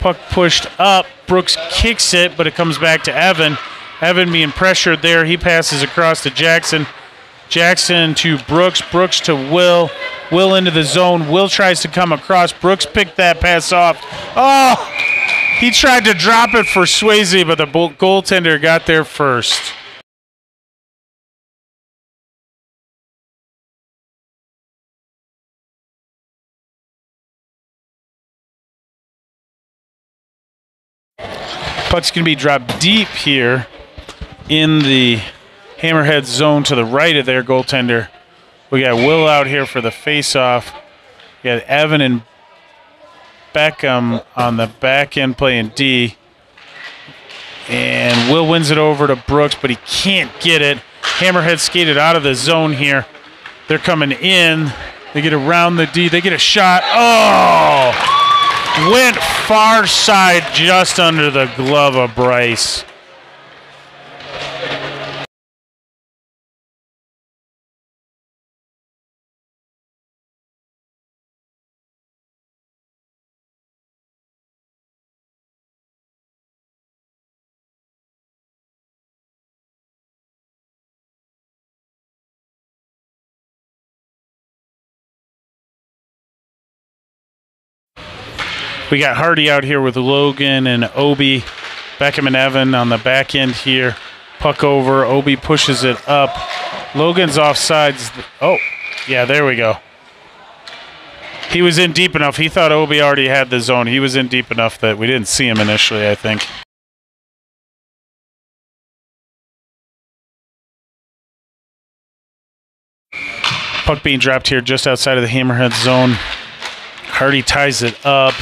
Speaker 1: Puck pushed up. Brooks kicks it, but it comes back to Evan. Evan being pressured there. He passes across to Jackson. Jackson to Brooks. Brooks to Will. Will into the zone. Will tries to come across. Brooks picked that pass off. Oh! He tried to drop it for Swayze, but the goaltender got there first. Puck's going to be dropped deep here in the Hammerhead zone to the right of their goaltender. We got Will out here for the face-off. We got Evan and Beckham on the back end playing D. And Will wins it over to Brooks, but he can't get it. Hammerhead skated out of the zone here. They're coming in. They get around the D. They get a shot. Oh! Went far side just under the glove of Bryce. We got Hardy out here with Logan and Obi. Beckham and Evan on the back end here. Puck over. Obi pushes it up. Logan's offsides. Oh, yeah, there we go. He was in deep enough. He thought Obi already had the zone. He was in deep enough that we didn't see him initially, I think. Puck being dropped here just outside of the Hammerhead zone. Hardy ties it up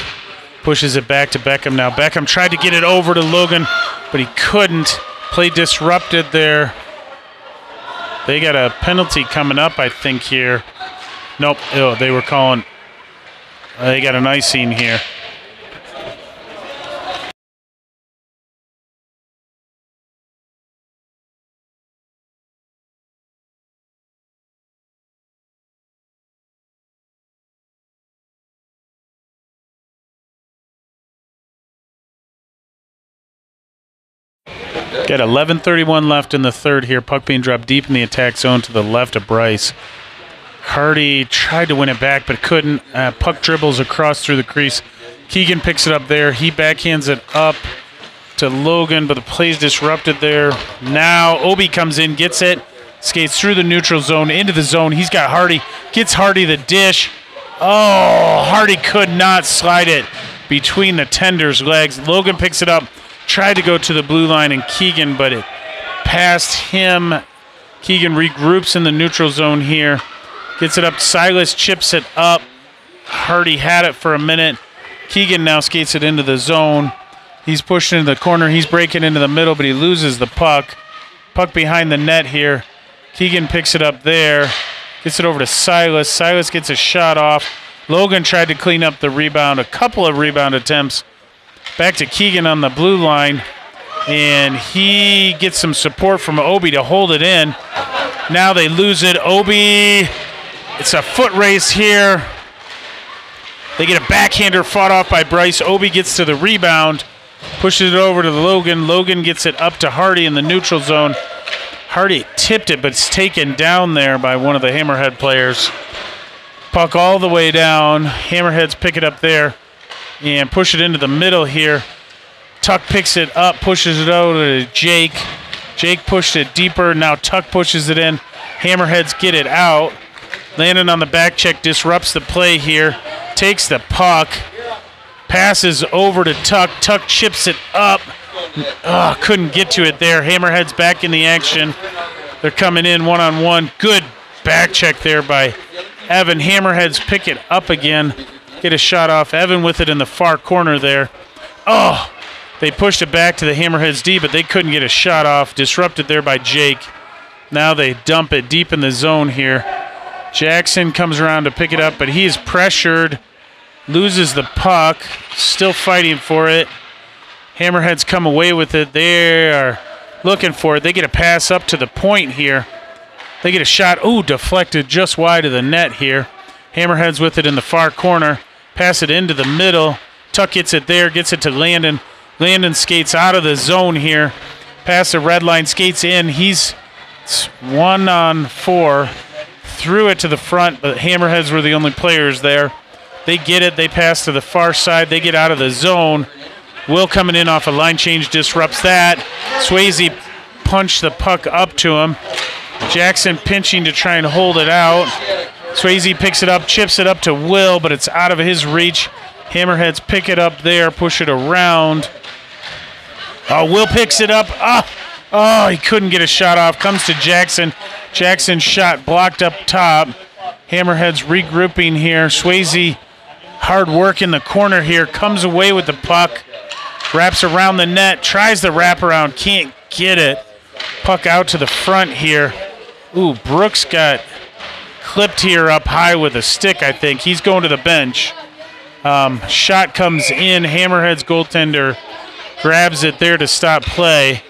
Speaker 1: pushes it back to Beckham now. Beckham tried to get it over to Logan, but he couldn't. Play disrupted there. They got a penalty coming up, I think, here. Nope. Oh, they were calling. Uh, they got an icing here. Got 11:31 left in the third here. Puck being dropped deep in the attack zone to the left of Bryce. Hardy tried to win it back but couldn't. Uh, puck dribbles across through the crease. Keegan picks it up there. He backhands it up to Logan, but the play's disrupted there. Now Obi comes in, gets it, skates through the neutral zone into the zone. He's got Hardy, gets Hardy the dish. Oh, Hardy could not slide it between the tender's legs. Logan picks it up, tried to go to the blue line and Keegan, but it passed him. Keegan regroups in the neutral zone here. Gets it up. Silas chips it up. Hardy had it for a minute. Keegan now skates it into the zone. He's pushing into the corner. He's breaking into the middle, but he loses the puck. Puck behind the net here. Keegan picks it up there. Gets it over to Silas. Silas gets a shot off. Logan tried to clean up the rebound. A couple of rebound attempts Back to Keegan on the blue line. And he gets some support from Obi to hold it in. Now they lose it. Obi, it's a foot race here. They get a backhander fought off by Bryce. Obi gets to the rebound, pushes it over to Logan. Logan gets it up to Hardy in the neutral zone. Hardy tipped it, but it's taken down there by one of the Hammerhead players. Puck all the way down. Hammerheads pick it up there and push it into the middle here. Tuck picks it up, pushes it over to Jake. Jake pushed it deeper. Now Tuck pushes it in. Hammerheads get it out. Landon on the back check disrupts the play here. Takes the puck. Passes over to Tuck. Tuck chips it up. Oh, couldn't get to it there. Hammerheads back in the action. They're coming in one on one. Good back check there by Evan. Hammerheads pick it up again get a shot off. Evan with it in the far corner there. Oh, they pushed it back to the Hammerheads D, but they couldn't get a shot off. Disrupted there by Jake. Now they dump it deep in the zone here. Jackson comes around to pick it up, but he is pressured, loses the puck, still fighting for it. Hammerheads come away with it. They are looking for it. They get a pass up to the point here. They get a shot. Ooh, deflected just wide of the net here. Hammerheads with it in the far corner. Pass it into the middle. Tuck gets it there, gets it to Landon. Landon skates out of the zone here. Past the red line, skates in. He's one on four. Threw it to the front, but Hammerheads were the only players there. They get it. They pass to the far side. They get out of the zone. Will coming in off a line change disrupts that. Swayze punched the puck up to him. Jackson pinching to try and hold it out. Swayze picks it up, chips it up to Will, but it's out of his reach. Hammerheads pick it up there, push it around. Oh, Will picks it up. Ah, oh, he couldn't get a shot off. Comes to Jackson. Jackson's shot blocked up top. Hammerheads regrouping here. Swayze, hard work in the corner here, comes away with the puck, wraps around the net, tries the wraparound, can't get it. Puck out to the front here. Ooh, Brooks got clipped here up high with a stick, I think. He's going to the bench. Um, shot comes in. Hammerhead's goaltender grabs it there to stop play.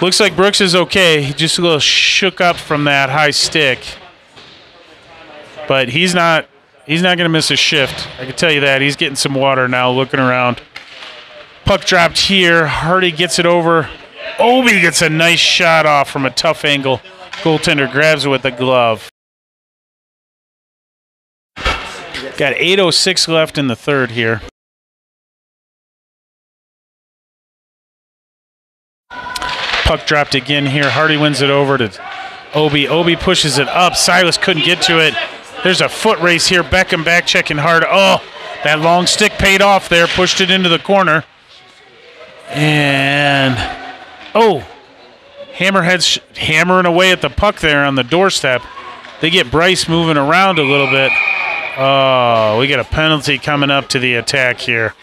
Speaker 1: Looks like Brooks is okay. He just a little shook up from that high stick. But he's not he's not going to miss a shift. I can tell you that. He's getting some water now looking around. Puck dropped here. Hardy gets it over. Obi gets a nice shot off from a tough angle. Goaltender grabs it with a glove. Got 8.06 left in the third here. Puck dropped again here. Hardy wins it over to Obi. Obi pushes it up. Silas couldn't get to it. There's a foot race here. Beckham back checking hard. Oh, that long stick paid off there. Pushed it into the corner. And oh, Hammerhead's hammering away at the puck there on the doorstep. They get Bryce moving around a little bit. Oh, we got a penalty coming up to the attack here.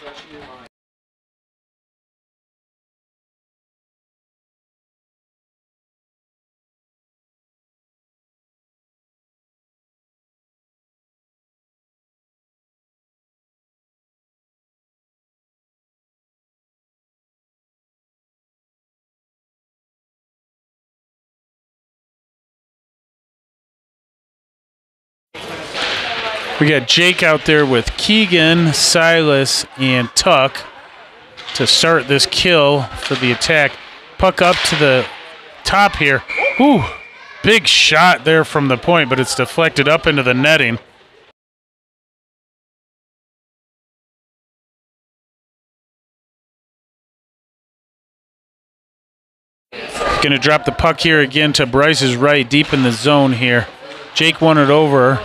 Speaker 1: We got Jake out there with Keegan, Silas, and Tuck to start this kill for the attack. Puck up to the top here. Ooh, big shot there from the point, but it's deflected up into the netting. Going to drop the puck here again to Bryce's right, deep in the zone here. Jake won it over.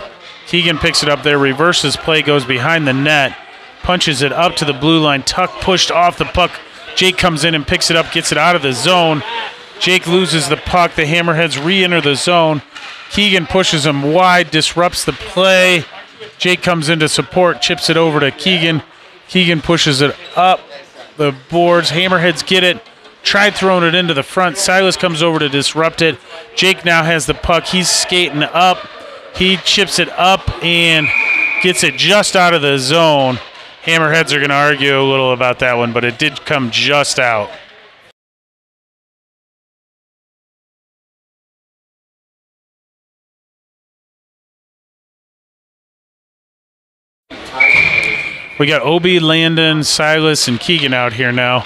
Speaker 1: Keegan picks it up there, reverses play, goes behind the net, punches it up to the blue line. Tuck pushed off the puck. Jake comes in and picks it up, gets it out of the zone. Jake loses the puck. The Hammerheads re enter the zone. Keegan pushes him wide, disrupts the play. Jake comes in to support, chips it over to Keegan. Keegan pushes it up the boards. Hammerheads get it. Tried throwing it into the front. Silas comes over to disrupt it. Jake now has the puck. He's skating up. He chips it up and gets it just out of the zone. Hammerheads are going to argue a little about that one, but it did come just out. We got Obi, Landon, Silas, and Keegan out here now.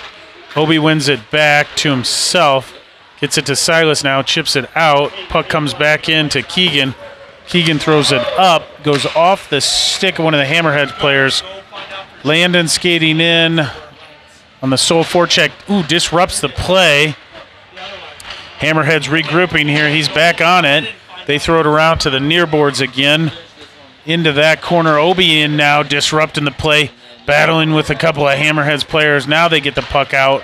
Speaker 1: Obi wins it back to himself. Gets it to Silas now, chips it out. Puck comes back in to Keegan. Keegan throws it up, goes off the stick of one of the Hammerhead players. Landon skating in on the sole forecheck. Ooh, disrupts the play. Hammerhead's regrouping here. He's back on it. They throw it around to the near boards again. Into that corner. Obi in now, disrupting the play, battling with a couple of Hammerheads players. Now they get the puck out.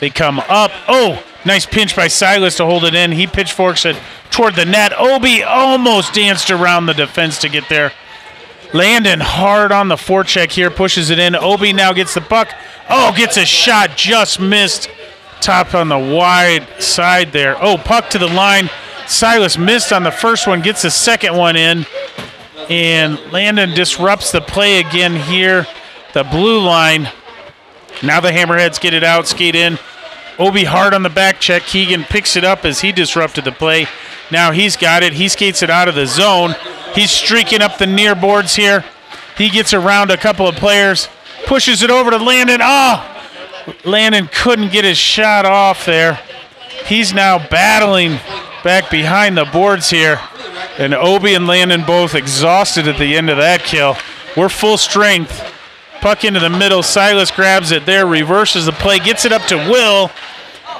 Speaker 1: They come up. Oh, nice pinch by Silas to hold it in. He pitchforks it toward the net. Obi almost danced around the defense to get there. Landon hard on the forecheck here, pushes it in. Obi now gets the puck. Oh, gets a shot, just missed. Top on the wide side there. Oh, puck to the line. Silas missed on the first one, gets the second one in. And Landon disrupts the play again here. The blue line. Now the Hammerheads get it out, skate in. Obi hard on the back check. Keegan picks it up as he disrupted the play. Now he's got it. He skates it out of the zone. He's streaking up the near boards here. He gets around a couple of players, pushes it over to Landon. Oh, Landon couldn't get his shot off there. He's now battling back behind the boards here. And Obi and Landon both exhausted at the end of that kill. We're full strength. Puck into the middle. Silas grabs it there, reverses the play, gets it up to Will.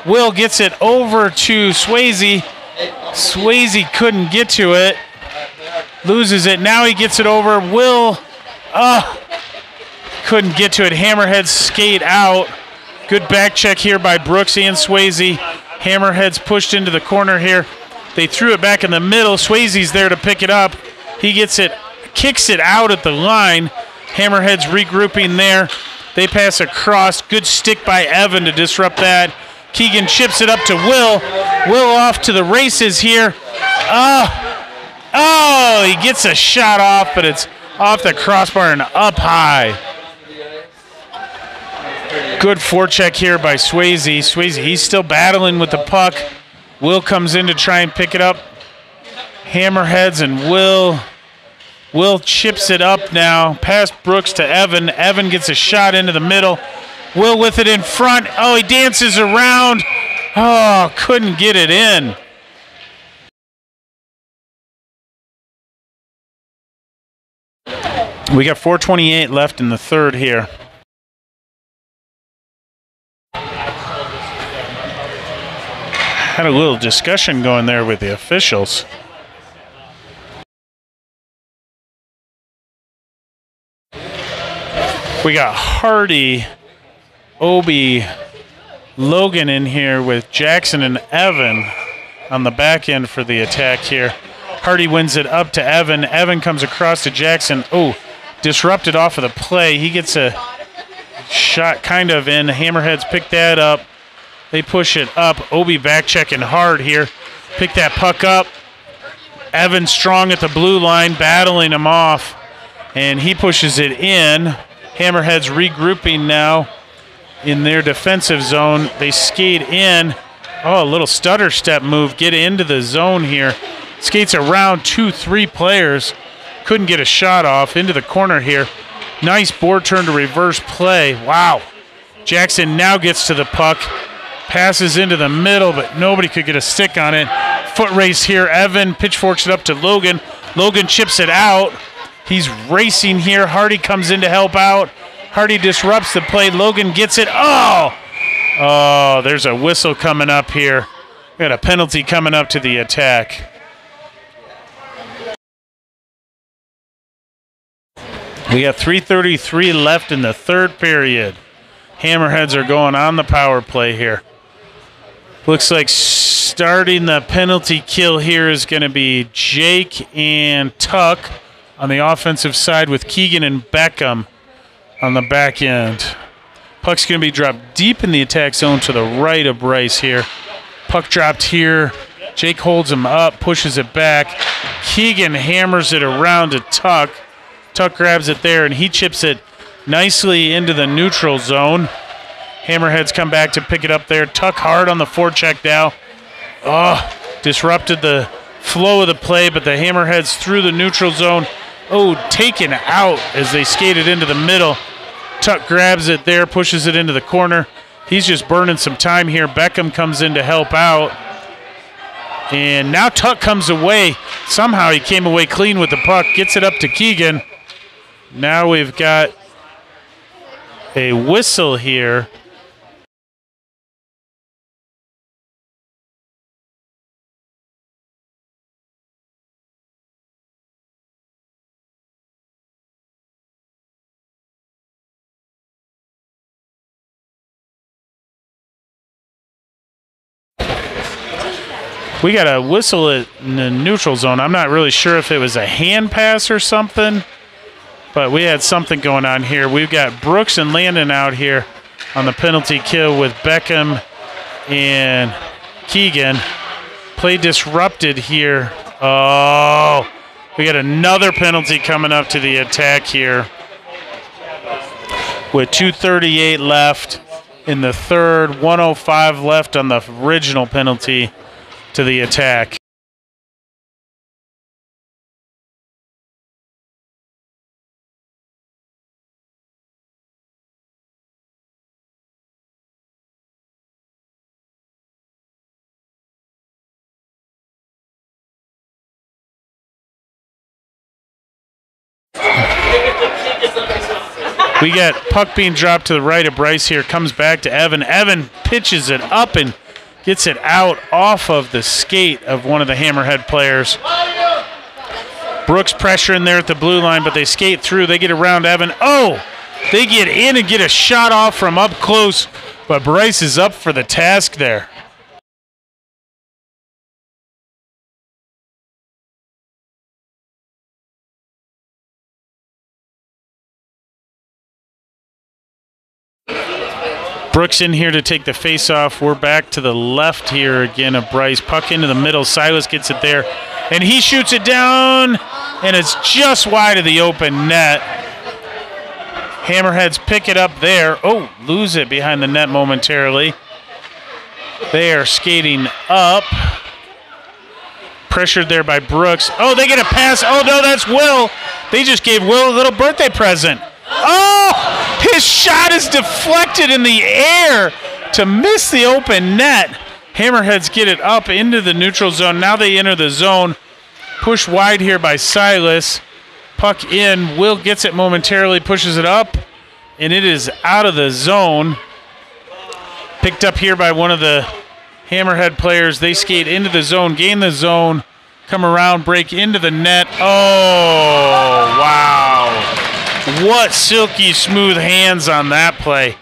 Speaker 1: Will gets it over to Swayze. Swayze couldn't get to it. Loses it. Now he gets it over. Will uh, couldn't get to it. Hammerheads skate out. Good back check here by Brooks and Swayze. Hammerheads pushed into the corner here. They threw it back in the middle. Swayze's there to pick it up. He gets it, kicks it out at the line. Hammerheads regrouping there. They pass across. Good stick by Evan to disrupt that. Keegan chips it up to Will. Will off to the races here. Oh, oh, he gets a shot off, but it's off the crossbar and up high. Good forecheck here by Swayze. Swayze, he's still battling with the puck. Will comes in to try and pick it up. Hammerheads and Will. Will chips it up now, past Brooks to Evan. Evan gets a shot into the middle. Will with it in front. Oh, he dances around. Oh, couldn't get it in. We got 428 left in the third here. Had a little discussion going there with the officials. We got Hardy, Obi, Logan in here with Jackson and Evan on the back end for the attack here. Hardy wins it up to Evan. Evan comes across to Jackson. Oh, disrupted off of the play. He gets a shot kind of in. Hammerheads pick that up. They push it up. Obi back checking hard here. Pick that puck up. Evan strong at the blue line, battling him off. And he pushes it in. Hammerheads regrouping now in their defensive zone. They skate in. Oh, a little stutter step move. Get into the zone here. Skates around two, three players. Couldn't get a shot off into the corner here. Nice board turn to reverse play. Wow. Jackson now gets to the puck. Passes into the middle, but nobody could get a stick on it. Foot race here. Evan pitchforks it up to Logan. Logan chips it out. He's racing here. Hardy comes in to help out. Hardy disrupts the play. Logan gets it. Oh! Oh, there's a whistle coming up here. We got a penalty coming up to the attack. We got 333 left in the third period. Hammerheads are going on the power play here. Looks like starting the penalty kill here is going to be Jake and Tuck on the offensive side with Keegan and Beckham on the back end. Puck's going to be dropped deep in the attack zone to the right of Bryce here. Puck dropped here. Jake holds him up, pushes it back. Keegan hammers it around to Tuck. Tuck grabs it there, and he chips it nicely into the neutral zone. Hammerheads come back to pick it up there. Tuck hard on the forecheck now. Oh, disrupted the flow of the play, but the Hammerheads through the neutral zone. Oh, taken out as they skated into the middle. Tuck grabs it there, pushes it into the corner. He's just burning some time here. Beckham comes in to help out. And now Tuck comes away. Somehow he came away clean with the puck, gets it up to Keegan. Now we've got a whistle here. We got a whistle it in the neutral zone. I'm not really sure if it was a hand pass or something, but we had something going on here. We've got Brooks and Landon out here on the penalty kill with Beckham and Keegan. Play disrupted here. Oh, we got another penalty coming up to the attack here. with 238 left in the third, 105 left on the original penalty to the attack. We get puck being dropped to the right of Bryce here. Comes back to Evan. Evan pitches it up and gets it out off of the skate of one of the Hammerhead players. Brooks pressure in there at the blue line, but they skate through. They get around Evan. Oh, they get in and get a shot off from up close, but Bryce is up for the task there. Brooks in here to take the face off. We're back to the left here again of Bryce. Puck into the middle. Silas gets it there. And he shoots it down. And it's just wide of the open net. Hammerheads pick it up there. Oh, lose it behind the net momentarily. They are skating up. Pressured there by Brooks. Oh, they get a pass. Oh, no, that's Will. They just gave Will a little birthday present. Oh, his shot is deflected in the air to miss the open net. Hammerheads get it up into the neutral zone. Now they enter the zone. Push wide here by Silas. Puck in. Will gets it momentarily, pushes it up, and it is out of the zone. Picked up here by one of the Hammerhead players. They skate into the zone, gain the zone, come around, break into the net. Oh, wow. What silky smooth hands on that play.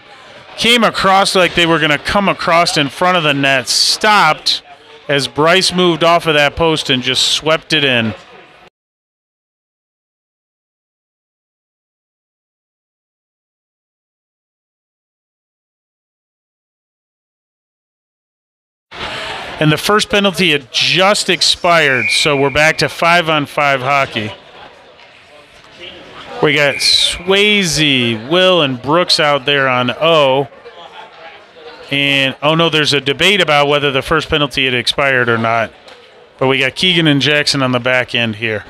Speaker 1: Came across like they were going to come across in front of the net. Stopped as Bryce moved off of that post and just swept it in. And the first penalty had just expired, so we're back to five on five hockey. We got Swayze, Will, and Brooks out there on O. And oh no, there's a debate about whether the first penalty had expired or not. But we got Keegan and Jackson on the back end here.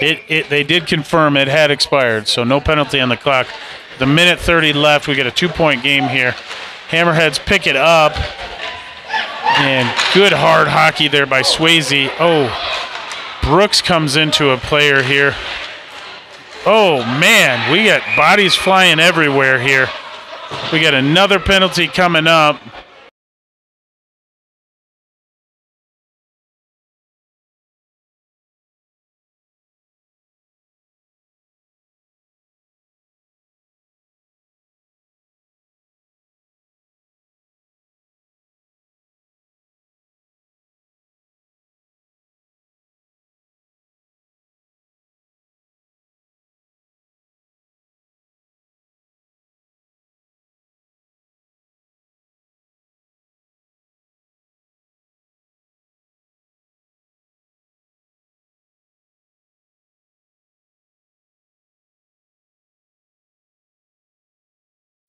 Speaker 1: It, it they did confirm it had expired, so no penalty on the clock. The minute 30 left, we get a two-point game here. Hammerheads pick it up. And good hard hockey there by Swayze. Oh, Brooks comes into a player here. Oh, man, we got bodies flying everywhere here. We got another penalty coming up.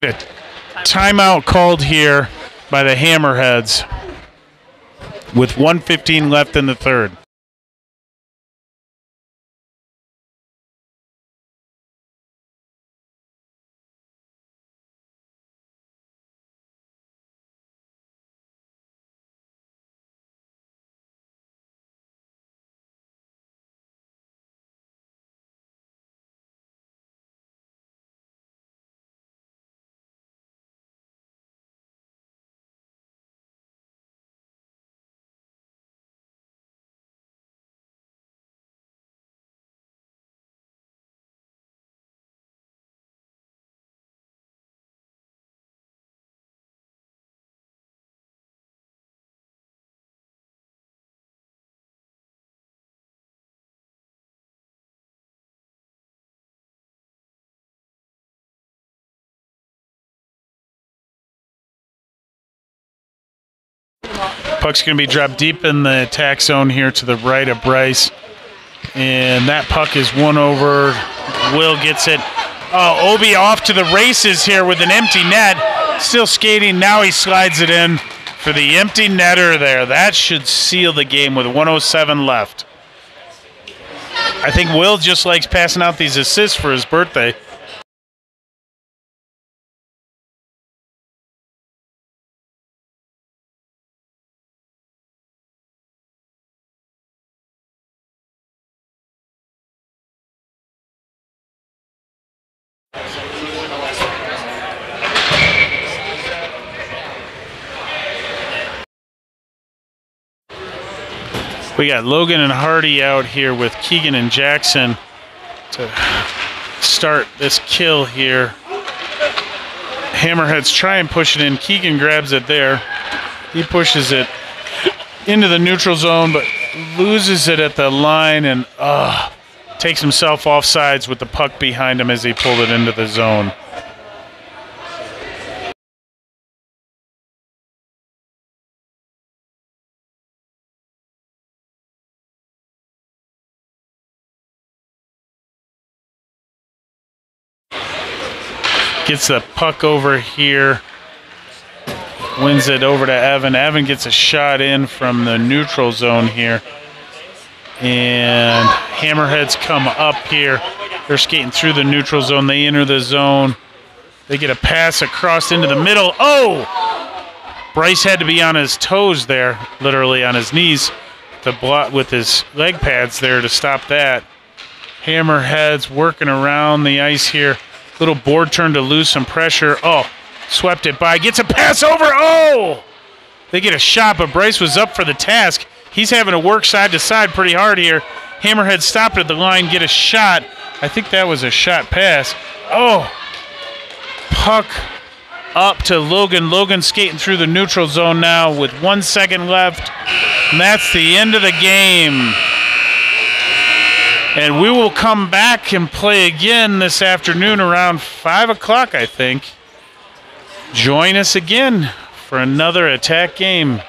Speaker 1: A timeout called here by the Hammerheads with 115 left in the third. Puck's going to be dropped deep in the attack zone here to the right of Bryce. And that puck is one over. Will gets it. Oh, Obi off to the races here with an empty net. Still skating. Now he slides it in for the empty netter there. That should seal the game with 107 left. I think Will just likes passing out these assists for his birthday. We got Logan and Hardy out here with Keegan and Jackson to start this kill here. Hammerheads try and push it in. Keegan grabs it there. He pushes it into the neutral zone, but loses it at the line and uh, takes himself off sides with the puck behind him as he pulled it into the zone. Gets the puck over here. Wins it over to Evan. Evan gets a shot in from the neutral zone here. And Hammerheads come up here. They're skating through the neutral zone. They enter the zone. They get a pass across into the middle. Oh! Bryce had to be on his toes there, literally on his knees, to block with his leg pads there to stop that. Hammerheads working around the ice here. Little board turn to lose some pressure. Oh, swept it by. Gets a pass over. Oh! They get a shot, but Bryce was up for the task. He's having to work side to side pretty hard here. Hammerhead stopped at the line, get a shot. I think that was a shot pass. Oh! Puck up to Logan. Logan skating through the neutral zone now with one second left. And that's the end of the game. And we will come back and play again this afternoon around 5 o'clock, I think. Join us again for another attack game.